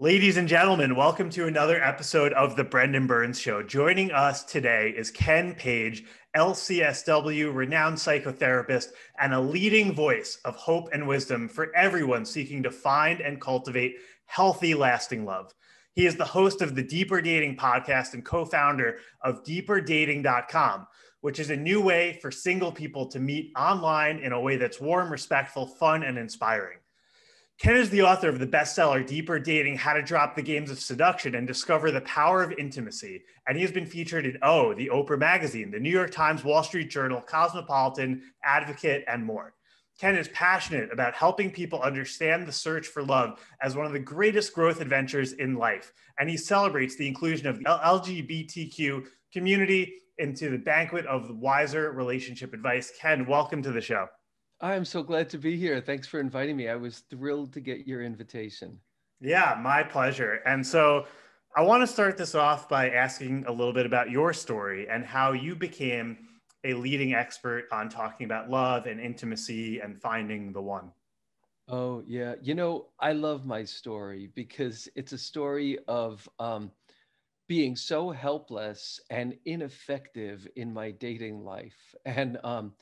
Ladies and gentlemen, welcome to another episode of The Brendan Burns Show. Joining us today is Ken Page, LCSW, renowned psychotherapist, and a leading voice of hope and wisdom for everyone seeking to find and cultivate healthy, lasting love. He is the host of the Deeper Dating podcast and co founder of deeperdating.com, which is a new way for single people to meet online in a way that's warm, respectful, fun, and inspiring. Ken is the author of the bestseller Deeper Dating How to Drop the Games of Seduction and Discover the Power of Intimacy. And he has been featured in Oh, the Oprah Magazine, the New York Times, Wall Street Journal, Cosmopolitan, Advocate, and more. Ken is passionate about helping people understand the search for love as one of the greatest growth adventures in life. And he celebrates the inclusion of the LGBTQ community into the banquet of wiser relationship advice. Ken, welcome to the show. I am so glad to be here. Thanks for inviting me. I was thrilled to get your invitation. Yeah, my pleasure. And so I want to start this off by asking a little bit about your story and how you became a leading expert on talking about love and intimacy and finding the one. Oh, yeah. You know, I love my story because it's a story of um, being so helpless and ineffective in my dating life. And um,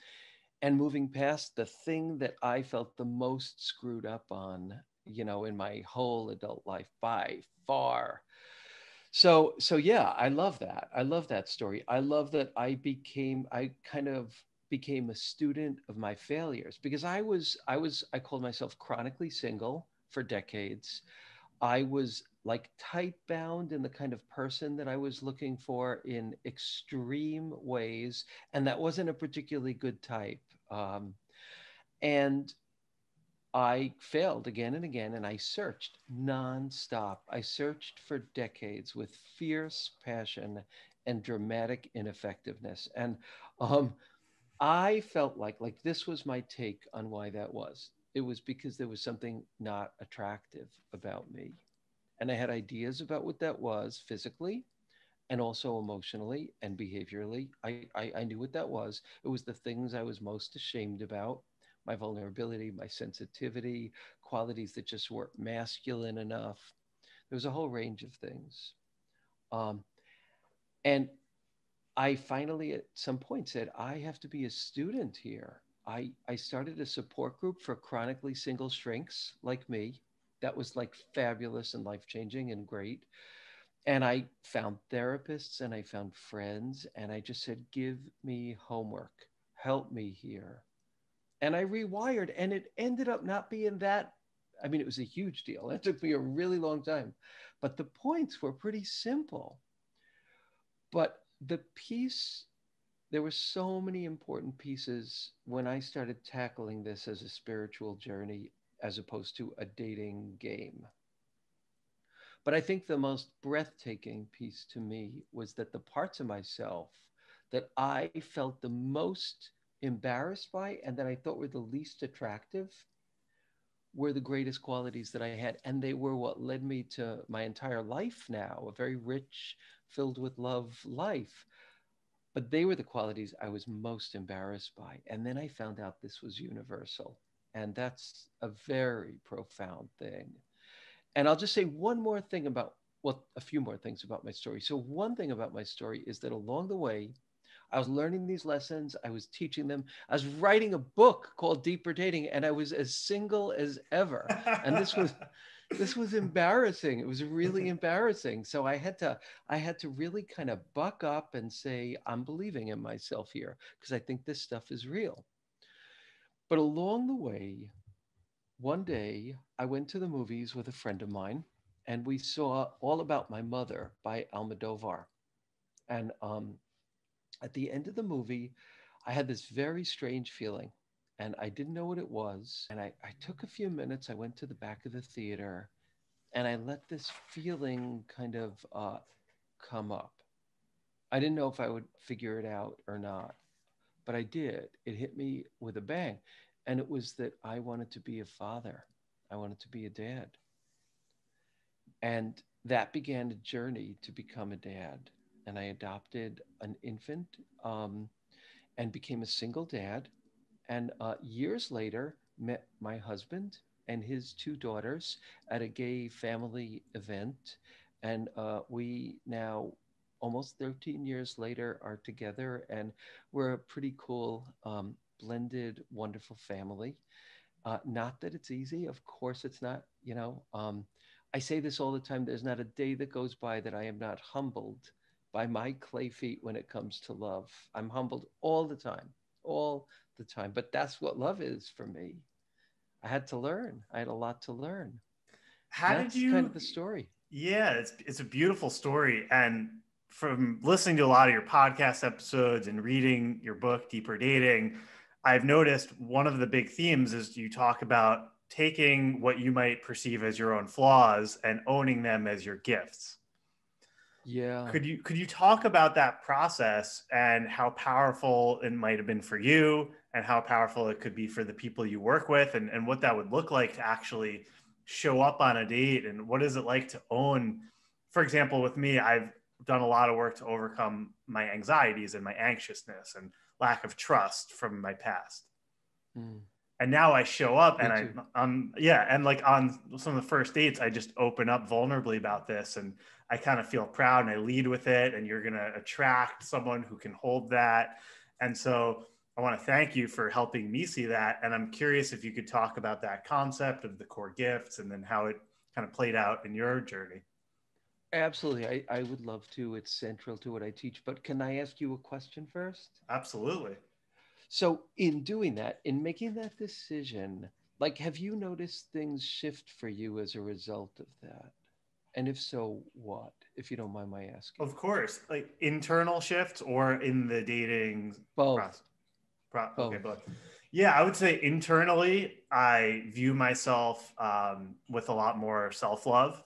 and moving past the thing that I felt the most screwed up on, you know, in my whole adult life by far. So, so yeah, I love that. I love that story. I love that I became, I kind of became a student of my failures because I was, I was, I called myself chronically single for decades. I was like tight bound in the kind of person that I was looking for in extreme ways. And that wasn't a particularly good type. Um, and I failed again and again, and I searched nonstop. I searched for decades with fierce passion and dramatic ineffectiveness. And um, I felt like like this was my take on why that was. It was because there was something not attractive about me, and I had ideas about what that was physically, and also emotionally and behaviorally. I, I, I, knew what that was. It was the things I was most ashamed about my vulnerability, my sensitivity, qualities that just weren't masculine enough. There was a whole range of things. Um, and I finally, at some point, said, I have to be a student here. I, I started a support group for chronically single shrinks like me. That was like fabulous and life changing and great and I found therapists and I found friends, and I just said, Give me homework, help me here. And I rewired, and it ended up not being that. I mean, it was a huge deal. It took me a really long time, but the points were pretty simple. But the piece, there were so many important pieces when I started tackling this as a spiritual journey as opposed to a dating game. But I think the most breathtaking piece to me was that the parts of myself that I felt the most embarrassed by and that I thought were the least attractive were the greatest qualities that I had. And they were what led me to my entire life now, a very rich, filled with love life. But they were the qualities I was most embarrassed by. And then I found out this was universal. And that's a very profound thing. And I'll just say one more thing about, well, a few more things about my story. So, one thing about my story is that along the way, I was learning these lessons, I was teaching them, I was writing a book called Deeper Dating, and I was as single as ever. And this was, this was embarrassing. It was really embarrassing. So I had to, I had to really kind of buck up and say, I'm believing in myself here because I think this stuff is real. But along the way, one day I went to the movies with a friend of mine and we saw All About My Mother by Almodovar. And um, at the end of the movie, I had this very strange feeling and I didn't know what it was. And I, I took a few minutes, I went to the back of the theater and I let this feeling kind of uh, come up. I didn't know if I would figure it out or not, but I did. It hit me with a bang. And it was that I wanted to be a father, I wanted to be a dad. And that began a journey to become a dad. And I adopted an infant um, and became a single dad. And uh, years later, met my husband and his two daughters at a gay family event. And uh, we now, almost 13 years later, are together and we're a pretty cool, um, blended, wonderful family. Uh, not that it's easy. Of course, it's not. You know, um, I say this all the time. There's not a day that goes by that I am not humbled by my clay feet when it comes to love. I'm humbled all the time, all the time. But that's what love is for me. I had to learn. I had a lot to learn. How that's did you? Kind of the story. Yeah, it's it's a beautiful story, and from listening to a lot of your podcast episodes and reading your book, Deeper Dating, I've noticed one of the big themes is you talk about taking what you might perceive as your own flaws and owning them as your gifts. Yeah. Could you could you talk about that process and how powerful it might have been for you and how powerful it could be for the people you work with and, and what that would look like to actually show up on a date and what is it like to own for example with me i've done a lot of work to overcome my anxieties and my anxiousness and lack of trust from my past mm. and now i show up me and i um yeah and like on some of the first dates i just open up vulnerably about this and i kind of feel proud and i lead with it and you're going to attract someone who can hold that and so I want to thank you for helping me see that. And I'm curious if you could talk about that concept of the core gifts and then how it kind of played out in your journey. Absolutely. I, I would love to. It's central to what I teach. But can I ask you a question first? Absolutely. So, in doing that, in making that decision, like, have you noticed things shift for you as a result of that? And if so, what? If you don't mind my asking. Of course, like internal shifts or in the dating both. Process. Pro- okay, but yeah, I would say internally, I view myself um, with a lot more self love,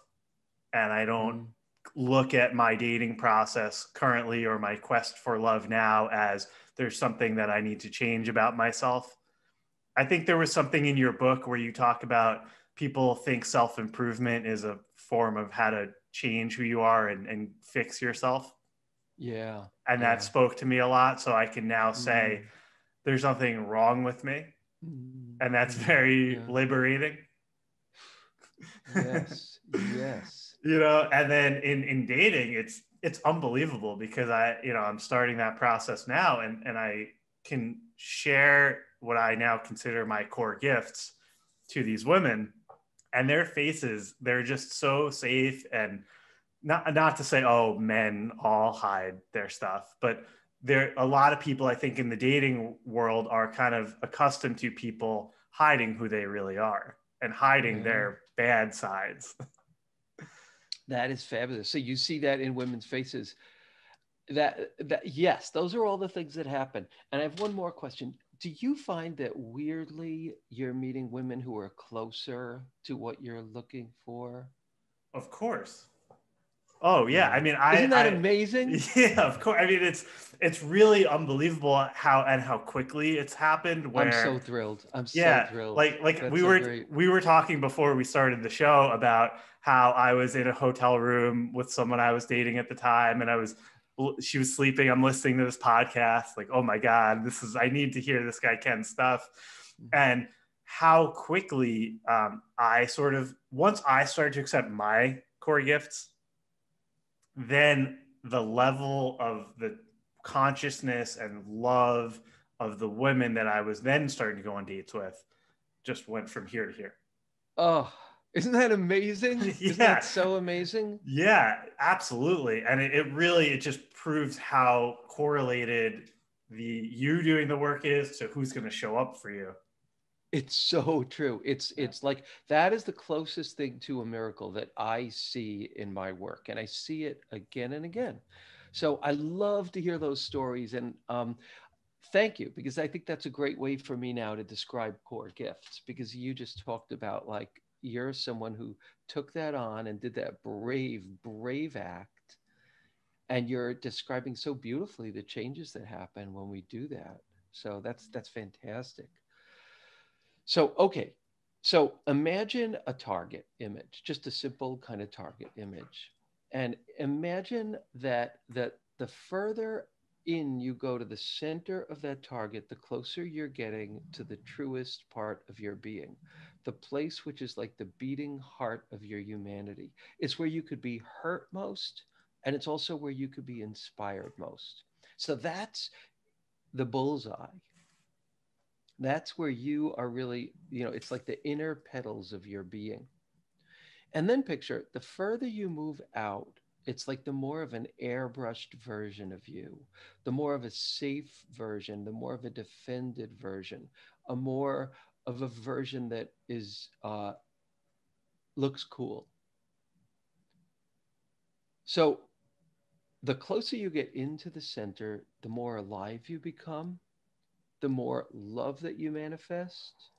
and I don't mm. Look at my dating process currently or my quest for love now as there's something that I need to change about myself. I think there was something in your book where you talk about people think self improvement is a form of how to change who you are and, and fix yourself. Yeah. And yeah. that spoke to me a lot. So I can now say, mm there's nothing wrong with me. Mm-hmm. And that's very yeah. liberating. Yes. yes. You know, and then in in dating, it's it's unbelievable because I, you know, I'm starting that process now and and I can share what I now consider my core gifts to these women and their faces, they're just so safe and not not to say oh men all hide their stuff, but there a lot of people i think in the dating world are kind of accustomed to people hiding who they really are and hiding mm-hmm. their bad sides that is fabulous. So you see that in women's faces. That that yes those are all the things that happen. And i have one more question. Do you find that weirdly you're meeting women who are closer to what you're looking for? Of course Oh yeah, I mean, I isn't that I, amazing? Yeah, of course. I mean, it's it's really unbelievable how and how quickly it's happened. Where, I'm so thrilled. I'm so yeah, thrilled. Like like That's we so were great. we were talking before we started the show about how I was in a hotel room with someone I was dating at the time, and I was she was sleeping. I'm listening to this podcast. Like, oh my god, this is I need to hear this guy Ken stuff, mm-hmm. and how quickly um, I sort of once I started to accept my core gifts then the level of the consciousness and love of the women that I was then starting to go on dates with just went from here to here. Oh, isn't that amazing? yeah. Isn't that so amazing? Yeah, absolutely. And it, it really it just proves how correlated the you doing the work is to who's going to show up for you. It's so true. It's it's like that is the closest thing to a miracle that I see in my work, and I see it again and again. So I love to hear those stories, and um, thank you because I think that's a great way for me now to describe core gifts because you just talked about like you're someone who took that on and did that brave, brave act, and you're describing so beautifully the changes that happen when we do that. So that's that's fantastic. So, okay. So imagine a target image, just a simple kind of target image. And imagine that, that the further in you go to the center of that target, the closer you're getting to the truest part of your being, the place which is like the beating heart of your humanity. It's where you could be hurt most, and it's also where you could be inspired most. So that's the bullseye. That's where you are really, you know, it's like the inner petals of your being. And then picture the further you move out, it's like the more of an airbrushed version of you, the more of a safe version, the more of a defended version, a more of a version that is uh, looks cool. So the closer you get into the center, the more alive you become, the more love that you manifest,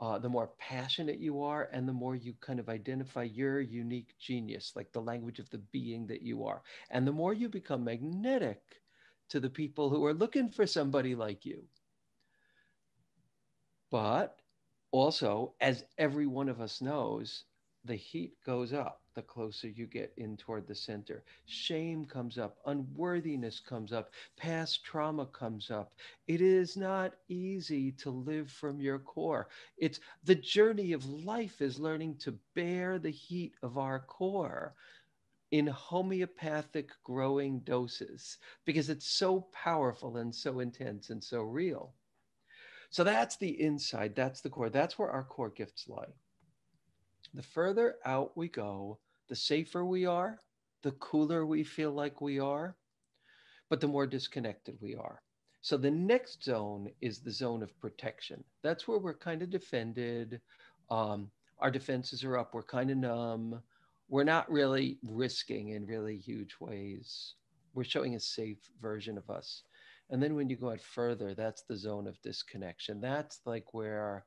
uh, the more passionate you are, and the more you kind of identify your unique genius, like the language of the being that you are. And the more you become magnetic to the people who are looking for somebody like you. But also, as every one of us knows, the heat goes up the closer you get in toward the center. Shame comes up, unworthiness comes up, past trauma comes up. It is not easy to live from your core. It's the journey of life is learning to bear the heat of our core in homeopathic growing doses because it's so powerful and so intense and so real. So that's the inside, that's the core, that's where our core gifts lie. The further out we go, the safer we are, the cooler we feel like we are, but the more disconnected we are. So the next zone is the zone of protection. That's where we're kind of defended. Um, our defenses are up. We're kind of numb. We're not really risking in really huge ways. We're showing a safe version of us. And then when you go out further, that's the zone of disconnection. That's like where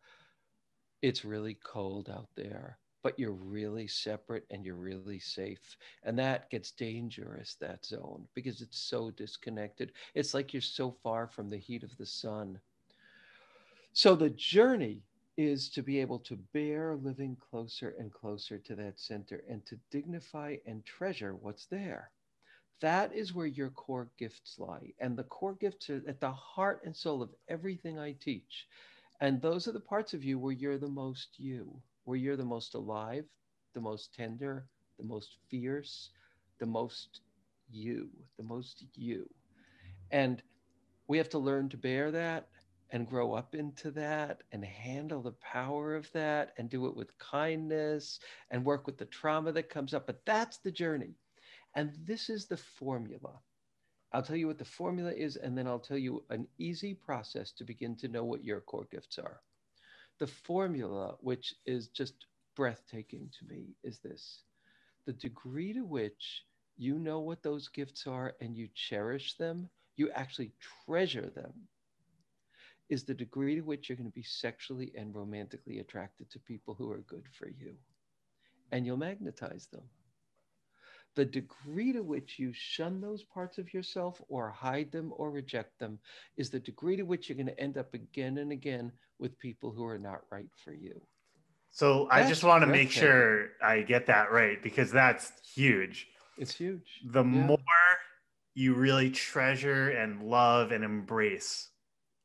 it's really cold out there but you're really separate and you're really safe. And that gets dangerous, that zone, because it's so disconnected. It's like you're so far from the heat of the sun. So the journey is to be able to bear living closer and closer to that center and to dignify and treasure what's there. That is where your core gifts lie. And the core gifts are at the heart and soul of everything I teach. And those are the parts of you where you're the most you where you're the most alive, the most tender, the most fierce, the most you, the most you. And we have to learn to bear that and grow up into that and handle the power of that and do it with kindness and work with the trauma that comes up. But that's the journey. And this is the formula. I'll tell you what the formula is, and then I'll tell you an easy process to begin to know what your core gifts are. The formula, which is just breathtaking to me, is this the degree to which you know what those gifts are and you cherish them, you actually treasure them, is the degree to which you're going to be sexually and romantically attracted to people who are good for you. And you'll magnetize them the degree to which you shun those parts of yourself or hide them or reject them is the degree to which you're going to end up again and again with people who are not right for you. So that's I just want to make sure I get that right because that's huge. It's huge. The yeah. more you really treasure and love and embrace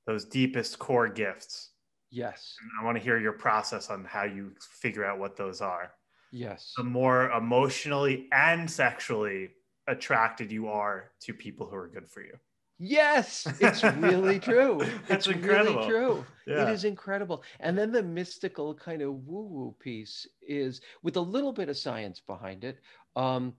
those deepest core gifts. Yes. I want to hear your process on how you figure out what those are. Yes. The more emotionally and sexually attracted you are to people who are good for you. Yes, it's really true. It's incredible. really true. Yeah. It is incredible. And then the mystical kind of woo woo piece is with a little bit of science behind it. Um,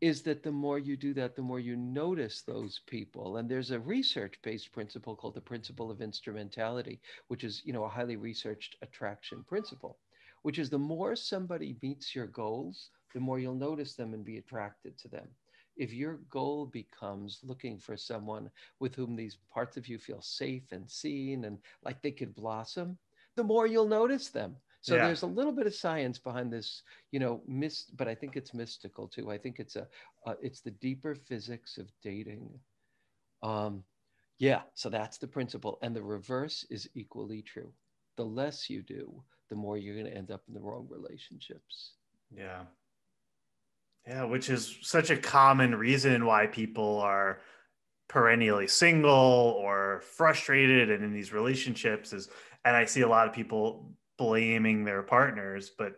is that the more you do that, the more you notice those people. And there's a research-based principle called the principle of instrumentality, which is, you know, a highly researched attraction principle which is the more somebody meets your goals, the more you'll notice them and be attracted to them. If your goal becomes looking for someone with whom these parts of you feel safe and seen and like they could blossom, the more you'll notice them. So yeah. there's a little bit of science behind this, you know, mist, but I think it's mystical too. I think it's a, uh, it's the deeper physics of dating. Um, yeah, so that's the principle, and the reverse is equally true. The less you do, the more you're going to end up in the wrong relationships. Yeah. Yeah, which is such a common reason why people are perennially single or frustrated and in these relationships is and I see a lot of people blaming their partners, but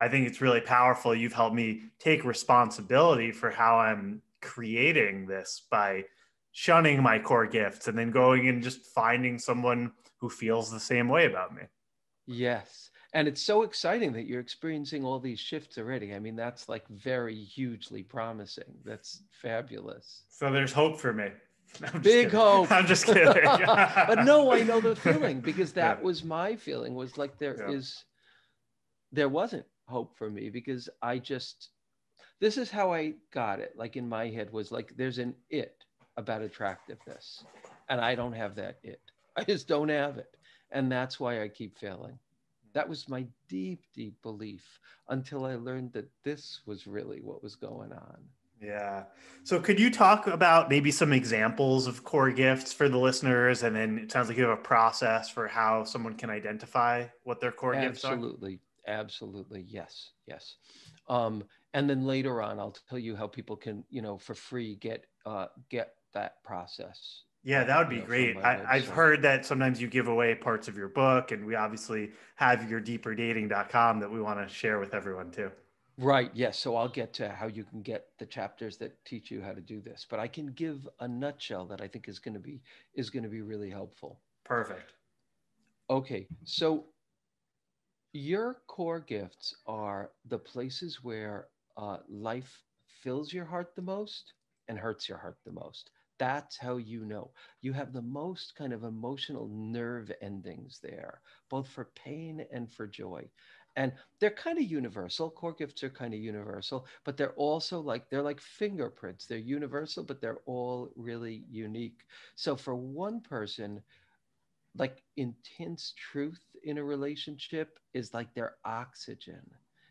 I think it's really powerful. You've helped me take responsibility for how I'm creating this by shunning my core gifts and then going and just finding someone who feels the same way about me. Yes. And it's so exciting that you're experiencing all these shifts already. I mean, that's like very hugely promising. That's fabulous. So there's hope for me. Big kidding. hope. I'm just kidding. but no, I know the feeling because that Yeah. was my feeling was like there is, Yeah. there wasn't hope for me because I just, this is how I got it. Like in my head was like, there's an it about attractiveness and I don't have that it. I just don't have it. And that's why I keep failing. That was my deep, deep belief until I learned that this was really what was going on. Yeah. So could you talk about maybe some examples of core gifts for the listeners? And then it sounds like you have a process for how someone can identify what their core gifts are. Absolutely. Absolutely. Yes. Yes. Um, and then later on, I'll tell you how people can, you know, for free get uh, get that process. Yeah, that would be you know, great. I, I've website. heard that sometimes you give away parts of your book, and we obviously have your deeperdating.com that we want to share with everyone too. Right. Yes. So I'll get to how you can get the chapters that teach you how to do this, but I can give a nutshell that I think is going to be is going to be really helpful. Perfect. Okay. So your core gifts are the places where uh, life fills your heart the most and hurts your heart the most. That's how you know. You have the most kind of emotional nerve endings there, both for pain and for joy. And they're kind of universal. Core gifts are kind of universal, but they're also like they're like fingerprints. They're universal, but they're all really unique. So for one person, like intense truth in a relationship is like their oxygen.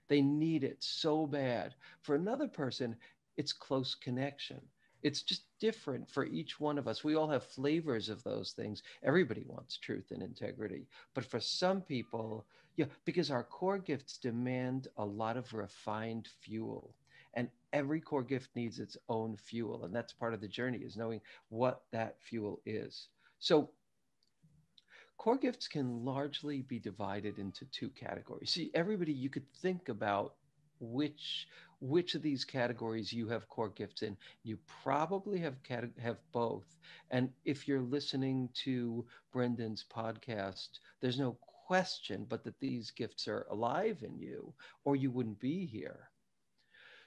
They need it so bad. For another person, it's close connection. It's just different for each one of us. We all have flavors of those things. Everybody wants truth and integrity. But for some people, yeah, because our core gifts demand a lot of refined fuel. And every core gift needs its own fuel. And that's part of the journey is knowing what that fuel is. So core gifts can largely be divided into two categories. See, everybody you could think about which which of these categories you have core gifts in. You probably have cate- have both. And if you're listening to Brendan's podcast, there's no question but that these gifts are alive in you or you wouldn't be here.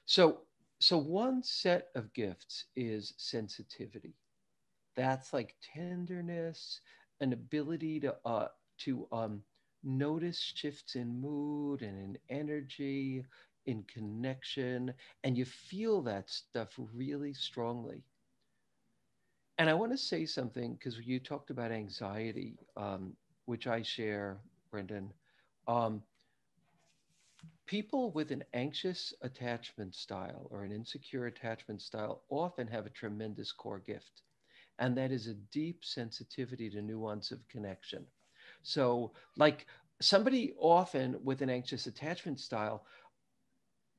So so one set of gifts is sensitivity. That's like tenderness, an ability to uh, to um, notice shifts in mood and in energy, in connection, and you feel that stuff really strongly. And I want to say something because you talked about anxiety, um, which I share, Brendan. Um, people with an anxious attachment style or an insecure attachment style often have a tremendous core gift and that is a deep sensitivity to nuance of connection. So, like somebody often with an anxious attachment style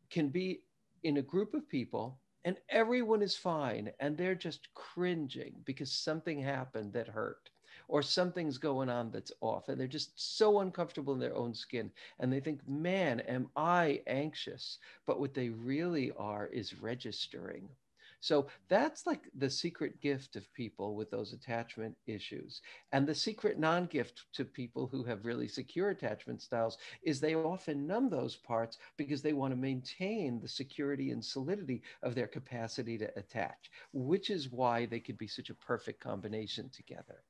can be in a group of people and everyone is fine and they're just cringing because something happened that hurt or something's going on that's off and they're just so uncomfortable in their own skin and they think man am i anxious? But what they really are is registering so that's like the secret gift of people with those attachment issues. And the secret non gift to people who have really secure attachment styles is they often numb those parts because they want to maintain the security and solidity of their capacity to attach, which is why they could be such a perfect combination together.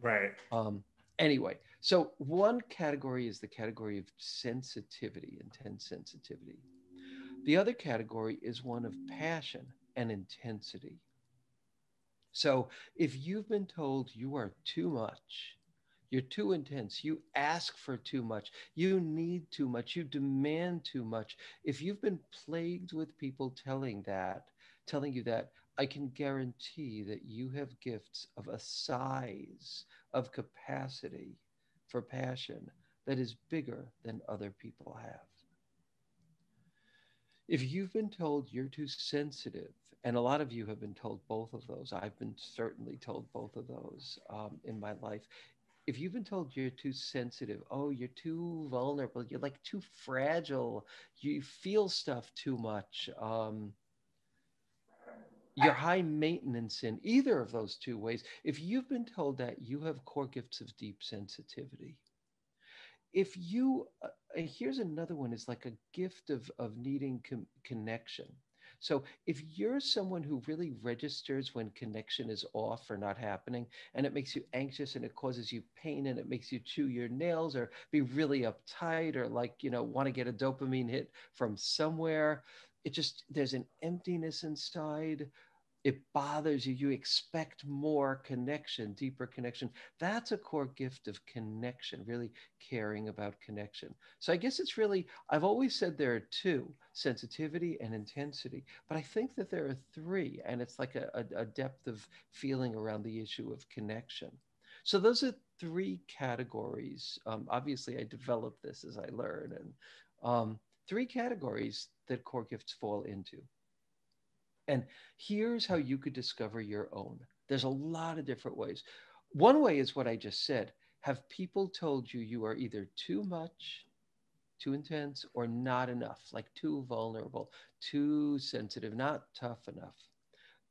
Right. Um, anyway, so one category is the category of sensitivity, intense sensitivity. The other category is one of passion and intensity. So if you've been told you are too much, you're too intense, you ask for too much, you need too much, you demand too much, if you've been plagued with people telling that, telling you that, I can guarantee that you have gifts of a size of capacity for passion that is bigger than other people have. If you've been told you're too sensitive, and a lot of you have been told both of those, I've been certainly told both of those um, in my life. if you've been told you're too sensitive, oh, you're too vulnerable, you're like too fragile, you feel stuff too much, um, you're high maintenance in either of those two ways. If you've been told that, you have core gifts of deep sensitivity. If you, uh, here's another one, is like a gift of, of needing com- connection. So if you're someone who really registers when connection is off or not happening, and it makes you anxious and it causes you pain and it makes you chew your nails or be really uptight or like, you know, want to get a dopamine hit from somewhere, it just, there's an emptiness inside it bothers you you expect more connection deeper connection. That's a core gift of connection really caring about connection. So i guess it's really i've always said there are two sensitivity and intensity but i think that there are three and it's like a, a, depth of feeling around the issue of connection. So those are three categories. Um, obviously i developed this as i learn and um, three categories that core gifts fall into and here's how you could discover your own. There's a lot of different ways. One way is what I just said. Have people told you you are either too much, too intense, or not enough, like too vulnerable, too sensitive, not tough enough?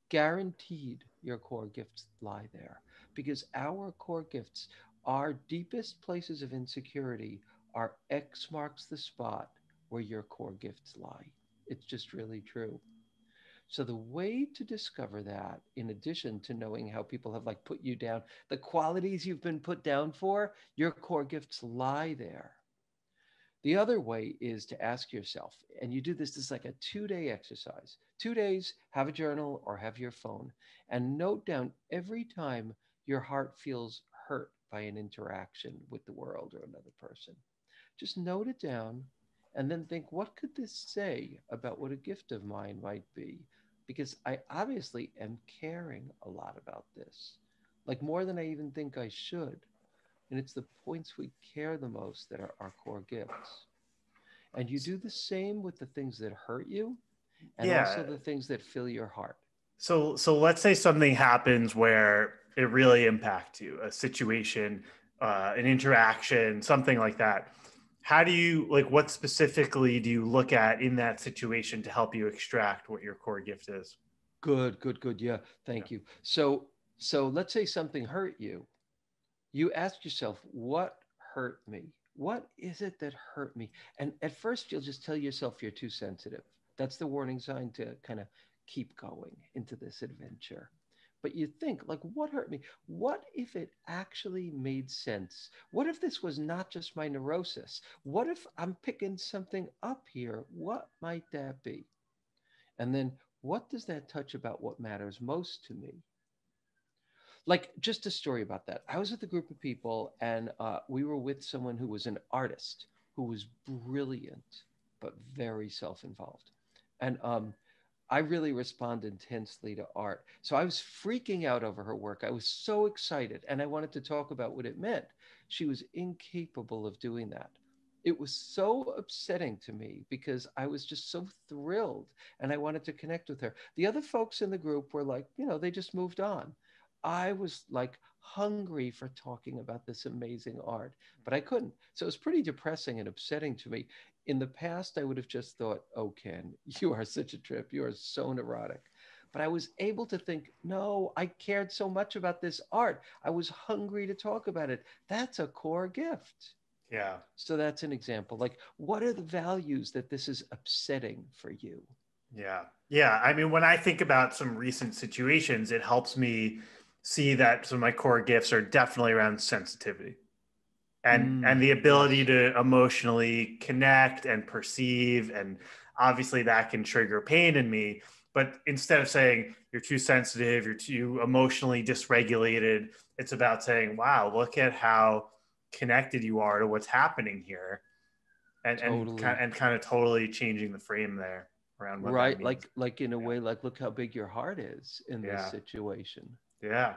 Guaranteed your core gifts lie there because our core gifts, our deepest places of insecurity, are X marks the spot where your core gifts lie. It's just really true. So the way to discover that, in addition to knowing how people have like put you down, the qualities you've been put down for, your core gifts lie there. The other way is to ask yourself, and you do this, this is like a two day exercise. Two days, have a journal or have your phone and note down every time your heart feels hurt by an interaction with the world or another person. Just note it down and then think, what could this say about what a gift of mine might be? Because I obviously am caring a lot about this, like more than I even think I should. And it's the points we care the most that are our core gifts. And you do the same with the things that hurt you and yeah. also the things that fill your heart. So so let's say something happens where it really impacts you, a situation, uh, an interaction, something like that how do you like what specifically do you look at in that situation to help you extract what your core gift is? Good good good. Yeah thank yeah. you. So so let's say something hurt you. You ask yourself what hurt me? What is it that hurt me? And at first you'll just tell yourself you're too sensitive. That's the warning sign to kind of keep going into this adventure but you think like what hurt me? What if it actually made sense? What if this was not just my neurosis? What if i'm picking something up here? What might that be? And then what does that touch about what matters most to me? Like just a story about that. I was with a group of people and uh, we were with someone who was an artist who was brilliant but very self-involved. And um, I really respond intensely to art. So I was freaking out over her work. I was so excited and I wanted to talk about what it meant. She was incapable of doing that. It was so upsetting to me because I was just so thrilled and I wanted to connect with her. The other folks in the group were like, you know, they just moved on. I was like hungry for talking about this amazing art, but I couldn't. So it was pretty depressing and upsetting to me in the past, I would have just thought, oh, Ken, you are such a trip. You are so neurotic. But I was able to think, no, I cared so much about this art. I was hungry to talk about it. That's a core gift. Yeah. So that's an example. Like, what are the values that this is upsetting for you? Yeah. Yeah. I mean, when I think about some recent situations, it helps me see that some of my core gifts are definitely around sensitivity and mm. and the ability to emotionally connect and perceive and obviously that can trigger pain in me but instead of saying you're too sensitive you're too emotionally dysregulated it's about saying wow look at how connected you are to what's happening here and totally. and, and kind of totally changing the frame there around right like like in a yeah. way like look how big your heart is in yeah. this situation yeah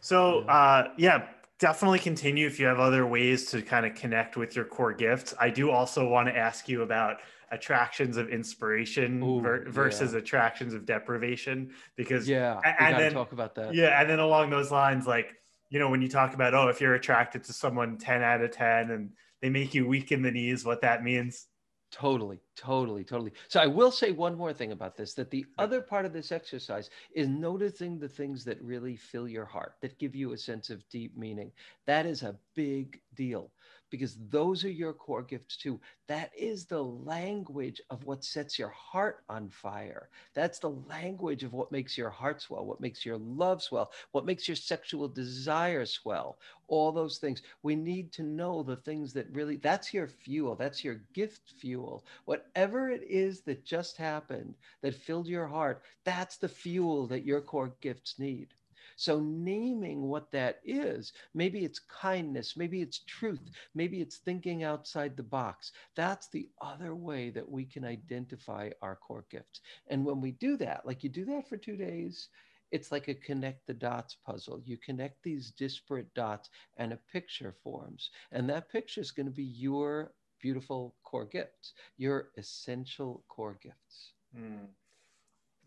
so uh yeah definitely continue if you have other ways to kind of connect with your core gifts. I do also want to ask you about attractions of inspiration Ooh, ver- versus yeah. attractions of deprivation because yeah, and then talk about that. Yeah, and then along those lines, like you know, when you talk about, oh, if you're attracted to someone 10 out of 10 and they make you weak in the knees, what that means. Totally, totally, totally. So I will say one more thing about this that the other part of this exercise is noticing the things that really fill your heart, that give you a sense of deep meaning. That is a big deal because those are your core gifts too. That is the language of what sets your heart on fire. That's the language of what makes your heart swell, what makes your love swell, what makes your sexual desire swell. All those things. We need to know the things that really, that's your fuel, that's your gift fuel. Whatever it is that just happened that filled your heart, that's the fuel that your core gifts need. So, naming what that is, maybe it's kindness, maybe it's truth, maybe it's thinking outside the box. That's the other way that we can identify our core gifts. And when we do that, like you do that for two days, it's like a connect the dots puzzle. You connect these disparate dots and a picture forms. And that picture is going to be your beautiful core gifts, your essential core gifts. Mm.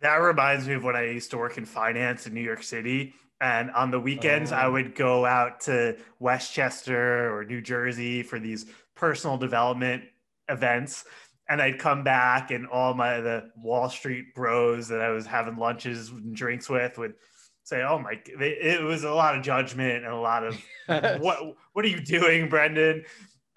That reminds me of when I used to work in finance in New York City. And on the weekends, oh. I would go out to Westchester or New Jersey for these personal development events. And I'd come back, and all my the Wall Street bros that I was having lunches and drinks with would say, "Oh my!" It was a lot of judgment and a lot of what What are you doing, Brendan?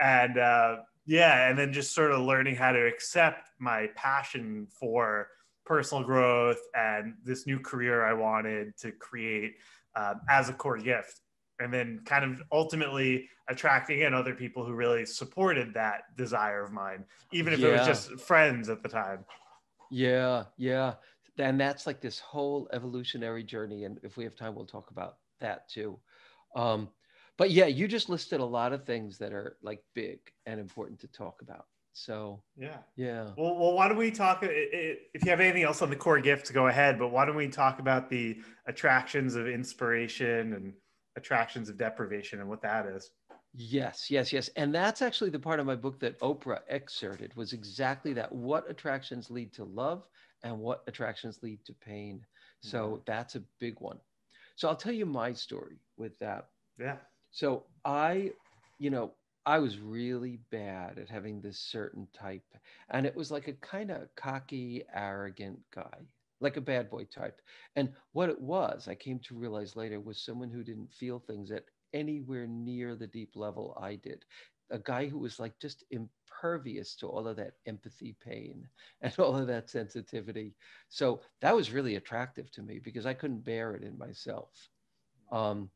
And uh, yeah, and then just sort of learning how to accept my passion for personal growth and this new career I wanted to create um, as a core gift. And then kind of ultimately attracting in other people who really supported that desire of mine, even if yeah. it was just friends at the time. Yeah, yeah. And that's like this whole evolutionary journey. And if we have time, we'll talk about that too. Um, but yeah, you just listed a lot of things that are like big and important to talk about. So yeah, yeah. Well, well, why don't we talk? If you have anything else on the core gifts, go ahead. But why don't we talk about the attractions of inspiration and attractions of deprivation and what that is? Yes, yes, yes. And that's actually the part of my book that Oprah excerpted was exactly that. What attractions lead to love and what attractions lead to pain. So mm-hmm. that's a big one. So I'll tell you my story with that. Yeah. So I, you know, I was really bad at having this certain type. And it was like a kind of cocky, arrogant guy, like a bad boy type. And what it was, I came to realize later, was someone who didn't feel things at anywhere near the deep level I did. A guy who was like just impervious to all of that empathy pain and all of that sensitivity. So that was really attractive to me because I couldn't bear it in myself. Um,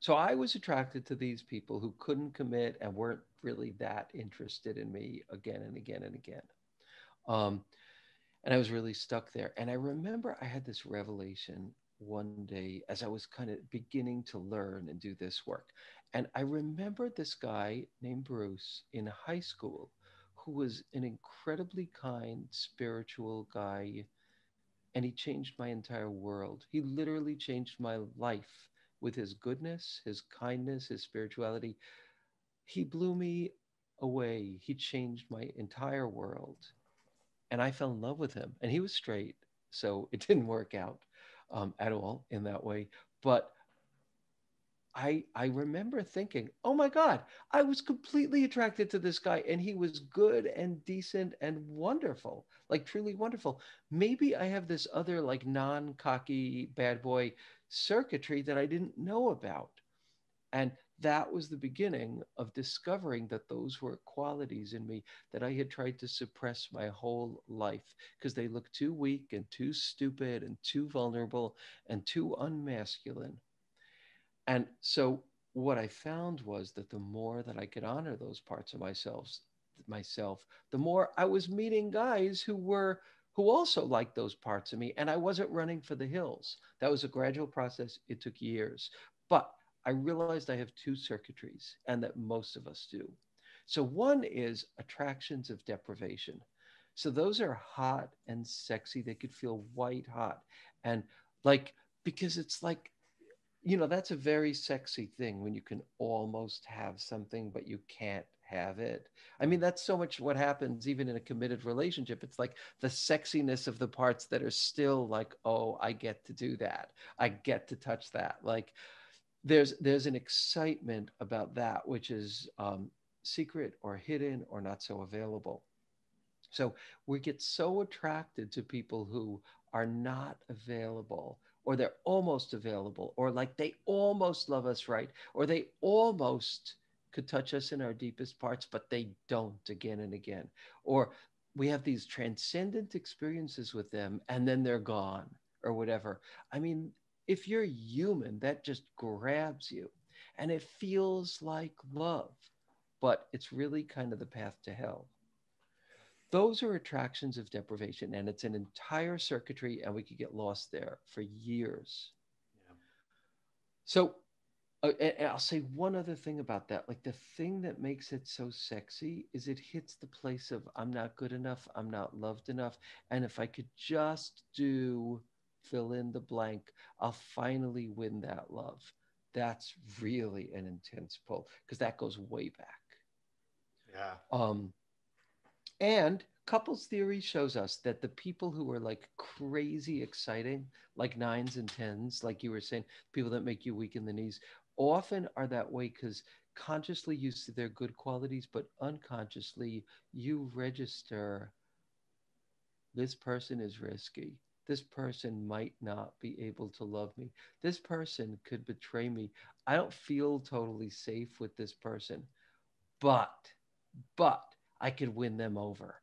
so I was attracted to these people who couldn't commit and weren't really that interested in me again and again and again. Um, and I was really stuck there. And I remember I had this revelation one day as I was kind of beginning to learn and do this work. And I remember this guy named Bruce in high school who was an incredibly kind, spiritual guy. And he changed my entire world. He literally changed my life with his goodness, his kindness, his spirituality. He blew me away. He changed my entire world. And I fell in love with him. And he was straight. So it didn't work out um, at all in that way. But I, I remember thinking, oh my God, I was completely attracted to this guy and he was good and decent and wonderful, like truly wonderful. Maybe I have this other like non cocky bad boy circuitry that I didn't know about. And that was the beginning of discovering that those were qualities in me that I had tried to suppress my whole life because they looked too weak and too stupid and too vulnerable and too unmasculine. And so what I found was that the more that I could honor those parts of myself, myself, the more I was meeting guys who were who also liked those parts of me. And I wasn't running for the hills. That was a gradual process. It took years. But I realized I have two circuitries and that most of us do. So one is attractions of deprivation. So those are hot and sexy. They could feel white hot. And like, because it's like, you know, that's a very sexy thing when you can almost have something, but you can't have it. I mean, that's so much what happens even in a committed relationship. It's like the sexiness of the parts that are still like, oh, I get to do that. I get to touch that. Like, there's there's an excitement about that which is um, secret or hidden or not so available. So we get so attracted to people who are not available or they're almost available or like they almost love us right or they almost could touch us in our deepest parts but they don't again and again or we have these transcendent experiences with them and then they're gone or whatever i mean if you're human that just grabs you and it feels like love but it's really kind of the path to hell those are attractions of deprivation, and it's an entire circuitry, and we could get lost there for years. Yeah. So, uh, and I'll say one other thing about that. Like the thing that makes it so sexy is it hits the place of I'm not good enough, I'm not loved enough, and if I could just do fill in the blank, I'll finally win that love. That's really an intense pull because that goes way back. Yeah. Um, and couples theory shows us that the people who are like crazy exciting, like nines and tens, like you were saying, people that make you weak in the knees, often are that way because consciously you see their good qualities, but unconsciously you register this person is risky. This person might not be able to love me. This person could betray me. I don't feel totally safe with this person, but, but I could win them over.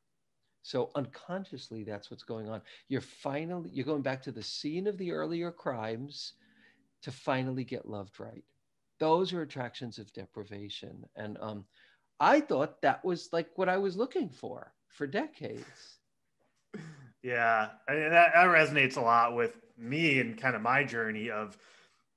So unconsciously, that's what's going on. You're finally, you're going back to the scene of the earlier crimes to finally get loved right. Those are attractions of deprivation. And um, I thought that was like what I was looking for for decades. Yeah, I mean, that, that resonates a lot with me and kind of my journey of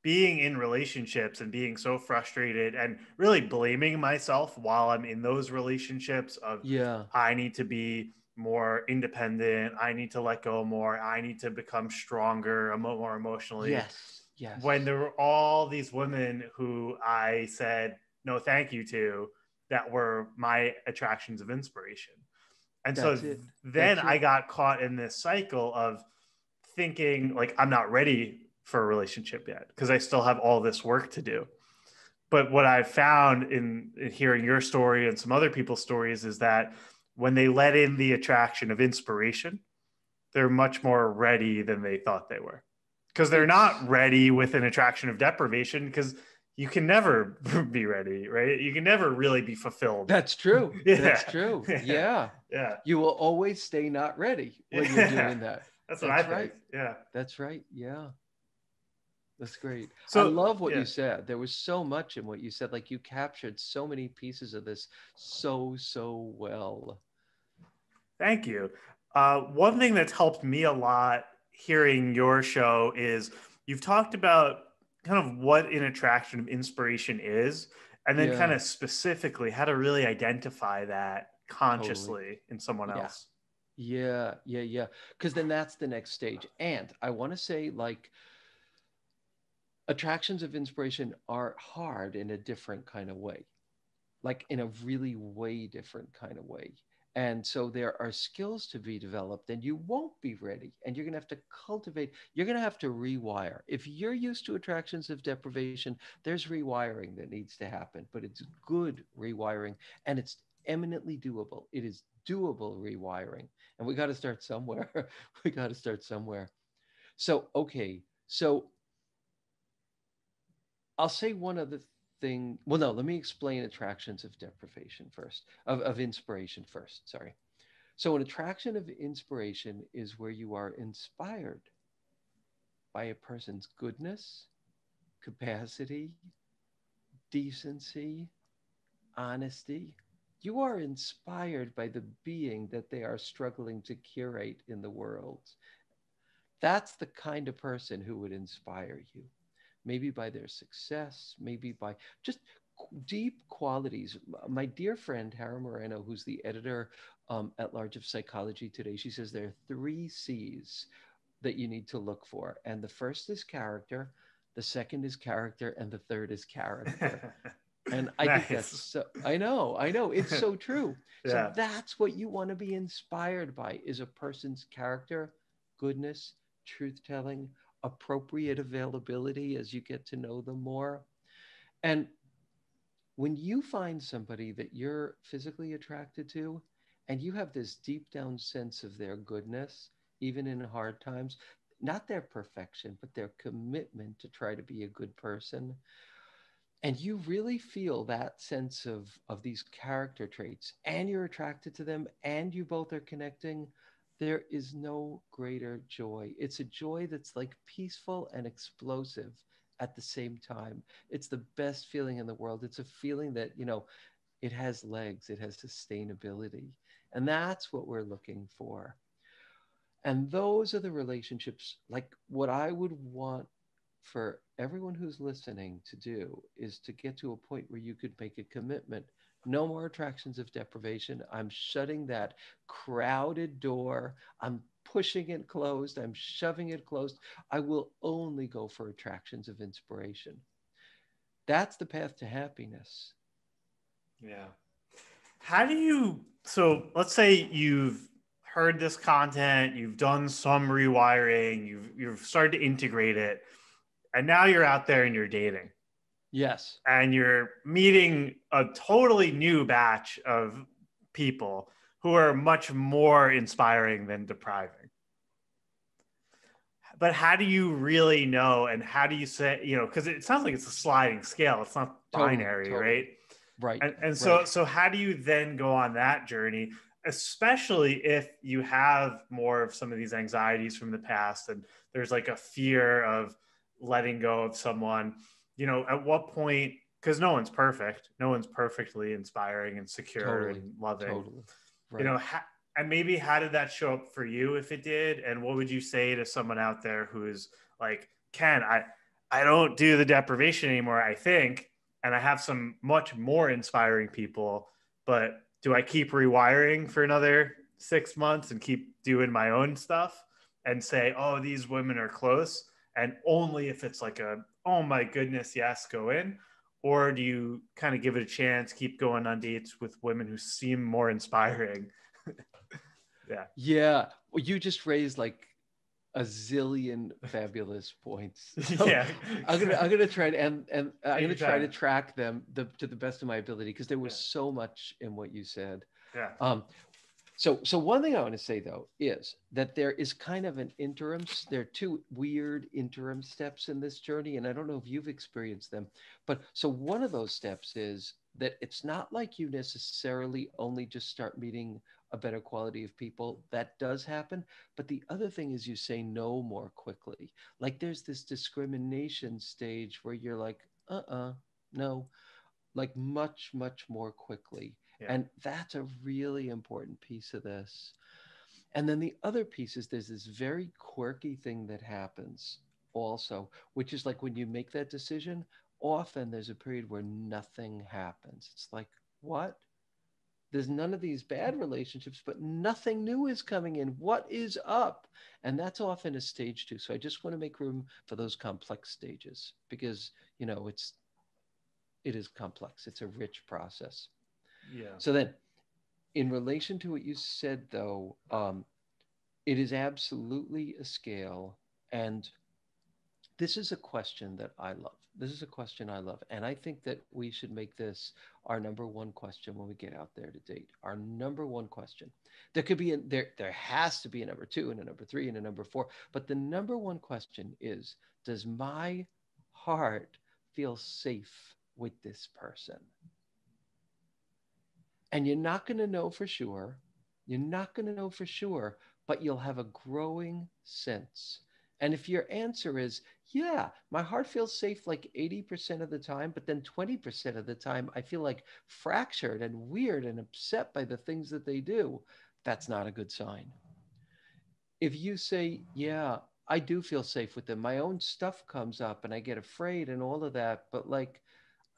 being in relationships and being so frustrated and really blaming myself while I'm in those relationships of yeah. I need to be more independent. I need to let go more. I need to become stronger more emotionally. Yes yes when there were all these women who I said no thank you to that were my attractions of inspiration and That's so it. then That's I it. got caught in this cycle of thinking like I'm not ready for a relationship yet because I still have all this work to do. But what I've found in, in, hearing your story and some other people's stories is that when they let in the attraction of inspiration, they're much more ready than they thought they were. Because they're not ready with an attraction of deprivation because you can never be ready, right? You can never really be fulfilled. That's true. yeah. That's true. Yeah. yeah. You will always stay not ready when yeah. you're doing that. That's, That's what I right. think. Yeah. That's right. Yeah. That's great. So I love what yeah. you said. There was so much in what you said. Like you captured so many pieces of this so, so well. Thank you. Uh, one thing that's helped me a lot hearing your show is you've talked about kind of what an attraction of inspiration is, and then yeah. kind of specifically how to really identify that consciously totally. in someone else. Yeah, yeah, yeah. Because then that's the next stage. And I want to say, like, attractions of inspiration are hard in a different kind of way, like in a really way different kind of way. And so there are skills to be developed, and you won't be ready. And you're going to have to cultivate, you're going to have to rewire. If you're used to attractions of deprivation, there's rewiring that needs to happen, but it's good rewiring and it's eminently doable. It is doable rewiring. And we got to start somewhere. we got to start somewhere. So, okay. So I'll say one other thing. Well, no, let me explain attractions of deprivation first, of, of inspiration first. Sorry. So, an attraction of inspiration is where you are inspired by a person's goodness, capacity, decency, honesty. You are inspired by the being that they are struggling to curate in the world. That's the kind of person who would inspire you maybe by their success, maybe by just deep qualities. My dear friend Hara Marano, who's the editor um, at large of Psychology Today, she says there are three C's that you need to look for. And the first is character, the second is character, and the third is character. and I nice. think that's so, I know, I know, it's so true. yeah. So that's what you want to be inspired by is a person's character, goodness, truth telling, appropriate availability as you get to know them more. And when you find somebody that you're physically attracted to, and you have this deep down sense of their goodness, even in hard times, not their perfection, but their commitment to try to be a good person. And you really feel that sense of, of these character traits, and you're attracted to them, and you both are connecting. There is no greater joy. It's a joy that's like peaceful and explosive at the same time. It's the best feeling in the world. It's a feeling that, you know, it has legs, it has sustainability. And that's what we're looking for. And those are the relationships, like what I would want for everyone who's listening to do is to get to a point where you could make a commitment. No more attractions of deprivation. I'm shutting that crowded door. I'm pushing it closed. I'm shoving it closed. I will only go for attractions of inspiration. That's the path to happiness. Yeah. How do you, so let's say you've heard this content, you've done some rewiring, you've, you've started to integrate it, and now you're out there and you're dating. Yes. And you're meeting a totally new batch of people who are much more inspiring than depriving. But how do you really know? And how do you say, you know, because it sounds like it's a sliding scale, it's not totally, binary, totally. right? Right. And, and so, right. so how do you then go on that journey, especially if you have more of some of these anxieties from the past and there's like a fear of letting go of someone? You know, at what point? Because no one's perfect. No one's perfectly inspiring and secure totally. and loving. Totally. Right. You know, ha- and maybe how did that show up for you if it did? And what would you say to someone out there who's like, Ken, I, I don't do the deprivation anymore, I think, and I have some much more inspiring people, but do I keep rewiring for another six months and keep doing my own stuff and say, oh, these women are close? And only if it's like a, oh my goodness, yes, go in or do you kind of give it a chance keep going on dates with women who seem more inspiring? Yeah. Yeah. Well you just raised like a zillion fabulous points. So yeah. I'm gonna i'm gonna try to and and i'm gonna try to track them the, to the best of my ability because there was yeah. so much in what you said. Yeah. Um so, so one thing I want to say though is that there is kind of an interim. There are two weird interim steps in this journey, and I don't know if you've experienced them. But so one of those steps is that it's not like you necessarily only just start meeting a better quality of people. That does happen, but the other thing is you say no more quickly. Like there's this discrimination stage where you're like, uh-uh, no, like much, much more quickly yeah. And that's a really important piece of this. And then the other piece is there's this very quirky thing that happens also, which is like when you make that decision, often there's a period where nothing happens. It's like, what? There's none of these bad relationships, but nothing new is coming in. What is up? And that's often a stage two. So I just want to make room for those complex stages because, you know, it's, it is complex. It's a rich process. Yeah. So then, in relation to what you said, though, um, it is absolutely a scale. And this is a question that I love. This is a question I love. And I think that we should make this our number one question when we get out there to date. Our number one question. There could be a, there there has to be a number two and a number three and a number four. But the number one question is does my heart feel safe with this person? And you're not going to know for sure. You're not going to know for sure, but you'll have a growing sense. And if your answer is, yeah, my heart feels safe like 80% of the time, but then 20% of the time I feel like fractured and weird and upset by the things that they do, that's not a good sign. If you say, yeah, I do feel safe with them, my own stuff comes up and I get afraid and all of that, but like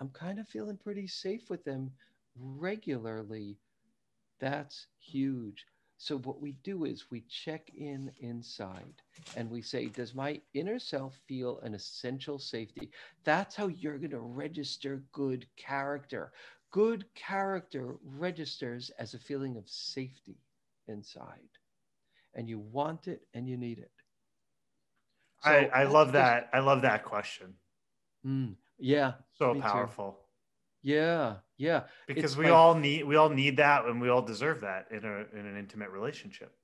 I'm kind of feeling pretty safe with them regularly, that's huge. So, what we do is we check in inside and we say, Does my inner self feel an essential safety? That's how you're going to register good character. Good character registers as a feeling of safety inside, and you want it and you need it. So I, I love that. I love that question. Mm, Yeah. So powerful. too. Yeah. Yeah. Because It's we like- all need we all need that and we all deserve that in a in an intimate relationship.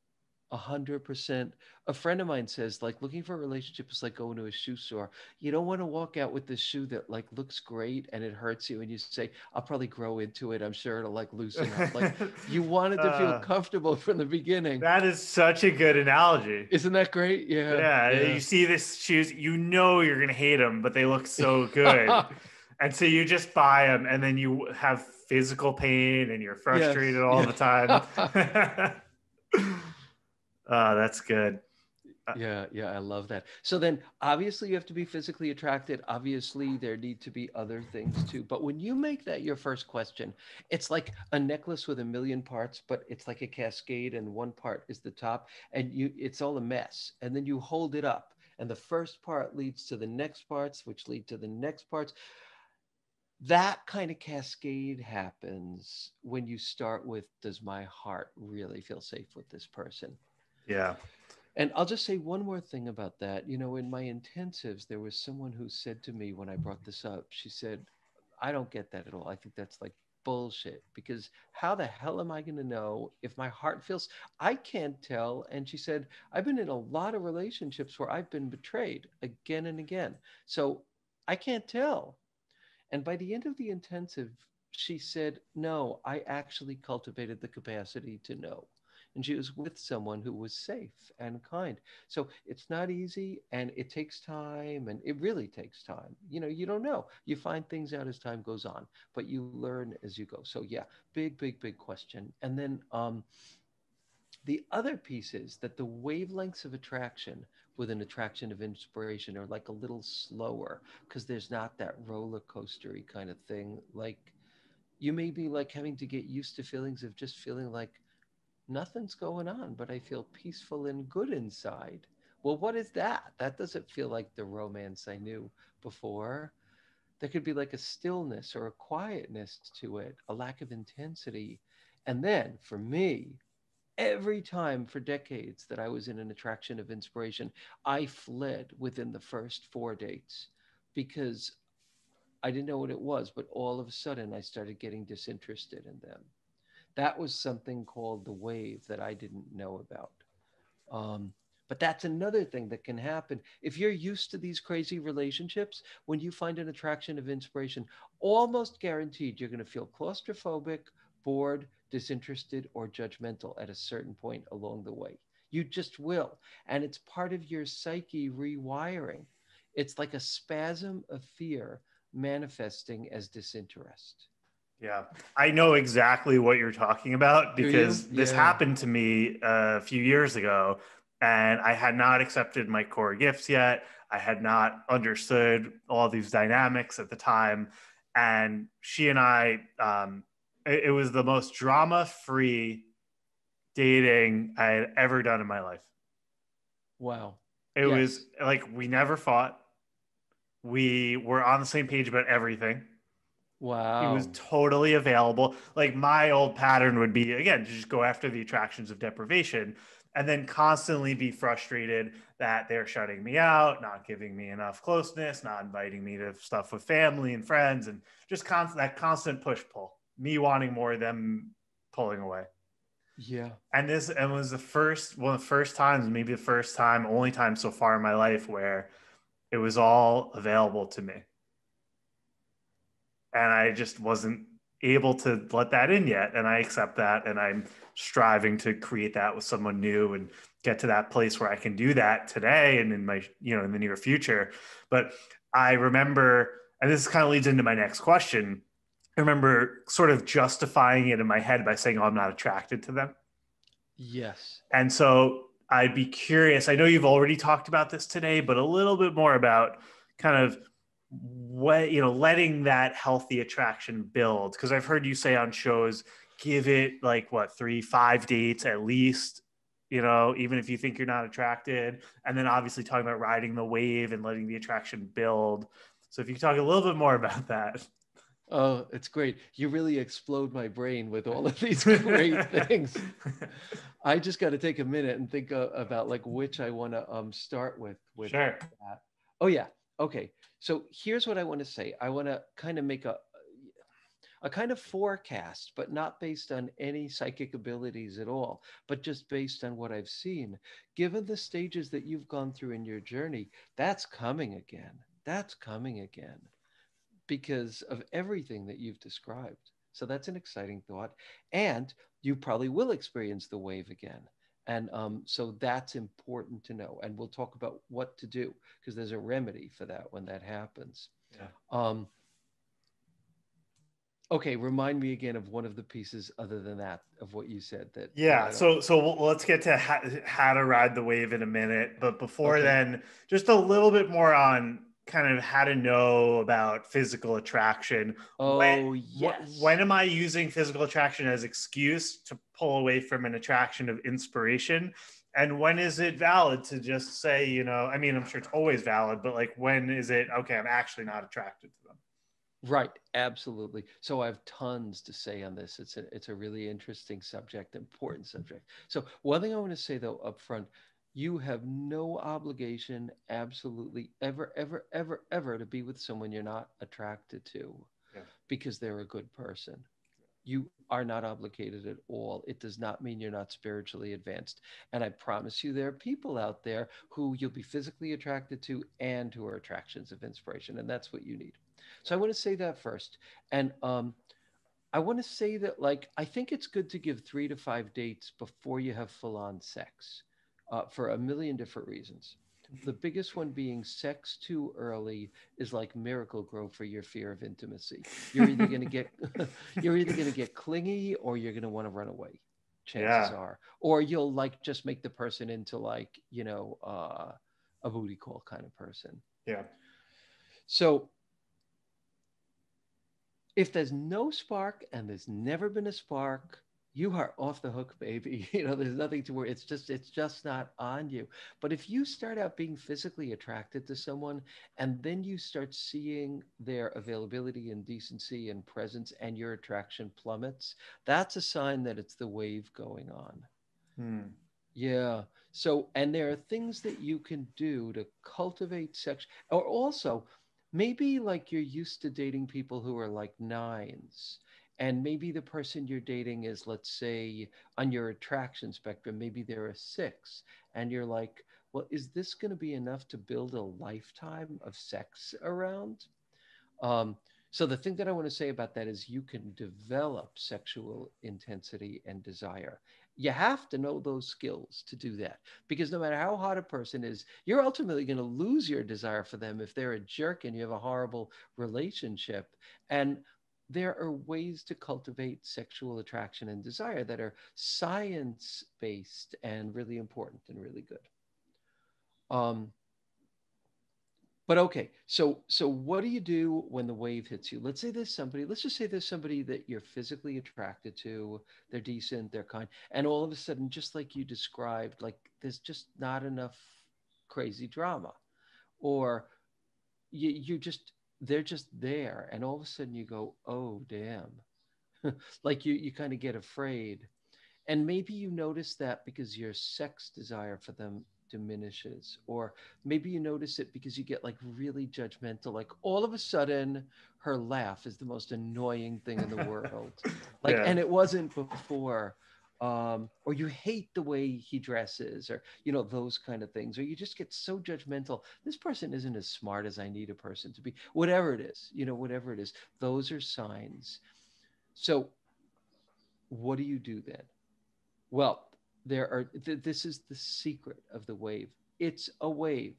A hundred percent. A friend of mine says, like, looking for a relationship is like going to a shoe store. You don't want to walk out with this shoe that like looks great and it hurts you, and you say, "I'll probably grow into it. I'm sure it'll like loosen up." Like, you wanted to feel Uh, comfortable from the beginning. That is such a good analogy. Isn't that great? Yeah. Yeah, you see this shoes, you know you're gonna hate them, but they look so good, and so you just buy them, and then you have physical pain, and you're frustrated all yeah. the time. oh, that's good. Uh, yeah yeah i love that so then obviously you have to be physically attracted obviously there need to be other things too but when you make that your first question it's like a necklace with a million parts but it's like a cascade and one part is the top and you it's all a mess and then you hold it up and the first part leads to the next parts which lead to the next parts that kind of cascade happens when you start with does my heart really feel safe with this person Yeah, and I'll just say one more thing about that. You know, in my intensives, there was someone who said to me when I brought this up, she said, I don't get that at all. I think that's like bullshit because how the hell am I going to know if my heart feels, I can't tell. And she said, I've been in a lot of relationships where I've been betrayed again and again. So I can't tell. And by the end of the intensive, she said, No, I actually cultivated the capacity to know and she was with someone who was safe and kind. So it's not easy and it takes time and it really takes time. You know, you don't know. You find things out as time goes on, but you learn as you go. So yeah, big, big, big question. And then um, the other piece is that the wavelengths of attraction with an attraction of inspiration are like a little slower because there's not that roller coastery kind of thing. Like you may be like having to get used to feelings of just feeling like nothing's going on, but I feel peaceful and good inside. Well, what is that? That doesn't feel like the romance I knew before. There could be like a stillness or a quietness to it, a lack of intensity. And then for me, every time for decades that I was in an attraction of inspiration, I fled within the first four dates because I didn't know what it was, but all of a sudden I started getting disinterested in them that was something called the wave that I didn't know about. Um, but that's another thing that can happen. If you're used to these crazy relationships, when you find an attraction of inspiration, almost guaranteed you're going to feel claustrophobic, bored, disinterested, or judgmental at a certain point along the way. You just will. And it's part of your psyche rewiring. It's like a spasm of fear manifesting as disinterest. yeah. I know exactly what you're talking about because this Yeah. happened to me a few years ago, and I had not accepted my core gifts yet. I had not understood all these dynamics at the time, and she and I, um, it, was the most drama-free dating I had ever done in my life. Wow. It Yes. was like we never fought. We were on the same page about everything. Wow. He was totally available. Like my old pattern would be again to just go after the attractions of deprivation and then constantly be frustrated that they're shutting me out, not giving me enough closeness, not inviting me to stuff with family and friends, and just constant that constant push pull. Me wanting more, them pulling away. yeah. And this and was the first one of the first times, maybe the first time, only time so far in my life where it was all available to me. And I just wasn't able to let that in yet. And I accept that. And I'm striving to create that with someone new and get to that place where I can do that today and in my, you know, in the near future. But I remember, and this kind of leads into my next question. I remember sort of justifying it in my head by saying, oh, I'm not attracted to them. Yes. And so I'd be curious. I know you've already talked about this today, but a little bit more about kind of what, you know, letting that healthy attraction build. Because I've heard you say on shows, give it like what, three, five dates at least, you know, even if you think you're not attracted. And then obviously talking about riding the wave and letting the attraction build. So if you could talk a little bit more about that. Oh, it's great. You really explode my brain with all of these great things. I just got to take a minute and think uh, about like which I want to um start with with Sure. that. Oh yeah. okay so here's what i want to say i want to kind of make a a kind of forecast but not based on any psychic abilities at all but just based on what i've seen given the stages that you've gone through in your journey that's coming again that's coming again because of everything that you've described so that's an exciting thought and you probably will experience the wave again and um, so that's important to know. And we'll talk about what to do because there's a remedy for that when that happens. Yeah. Um, okay, remind me again of one of the pieces other than that of what you said. That yeah. So so let's get to how, how, to ride the wave in a minute. But before okay. then, just a little bit more on kind of how to know about physical attraction. Oh, when, yes. when am I using physical attraction as excuse to pull away from an attraction of inspiration? And when is it valid to just say, you know, I mean, I'm sure it's always valid, but like when is it okay, I'm actually not attracted to them? Right, absolutely. So I have tons to say on this. It's a it's a really interesting subject, important subject. So one thing I want to say though up front, you have no obligation absolutely ever ever ever ever to be with someone you're not attracted to yeah. because they're a good person. You are not obligated at all. It does not mean you're not spiritually advanced. And i promise you there are people out there who you'll be physically attracted to and who are attractions of inspiration and that's what you need. So i want to say that first. And um, I want to say that, like, I think it's good to give three to five dates before you have full on sex uh, for a million different reasons. The biggest one being sex too early is like Miracle-Gro for your fear of intimacy. You're either going to get you're either going to get clingy or you're going to want to run away. Chances yeah. are, or you'll like just make the person into like you know uh, a booty call kind of person. Yeah. So if there's no spark and there's never been a spark, you are off the hook baby. You know there's nothing to worry it's just it's just not on you. But if you start out being physically attracted to someone and then you start seeing their availability and decency and presence and your attraction plummets that's a sign that it's the wave going on. Hmm. yeah. So and there are things that you can do to cultivate sex or also maybe like you're used to dating people who are like nines and maybe the person you're dating is let's say on your attraction spectrum maybe they're a six and you're like well is this going to be enough to build a lifetime of sex around? Um, so the thing that i want to say about that is you can develop sexual intensity and desire. You have to know those skills to do that because no matter how hot a person is you're ultimately going to lose your desire for them if they're a jerk and you have a horrible relationship. And there are ways to cultivate sexual attraction and desire that are science based and really important and really good. Um, but okay, so so what do you do when the wave hits you? Let's say there's somebody. Let's just say there's somebody that you're physically attracted to. They're decent. They're kind. And all of a sudden, just like you described, like there's just not enough crazy drama, or you you just they're just there and all of a sudden you go oh damn. Like you you kind of get afraid. And maybe you notice that because your sex desire for them diminishes or maybe you notice it because you get like really judgmental like all of a sudden her laugh is the most annoying thing in the world. Like yeah. and it wasn't before um, or you hate the way he dresses, or you know those kind of things, or you just get so judgmental. This person isn't as smart as I need a person to be. Whatever it is, you know, whatever it is, those are signs. So, what do you do then? Well, there are. Th- this is the secret of the wave. It's a wave.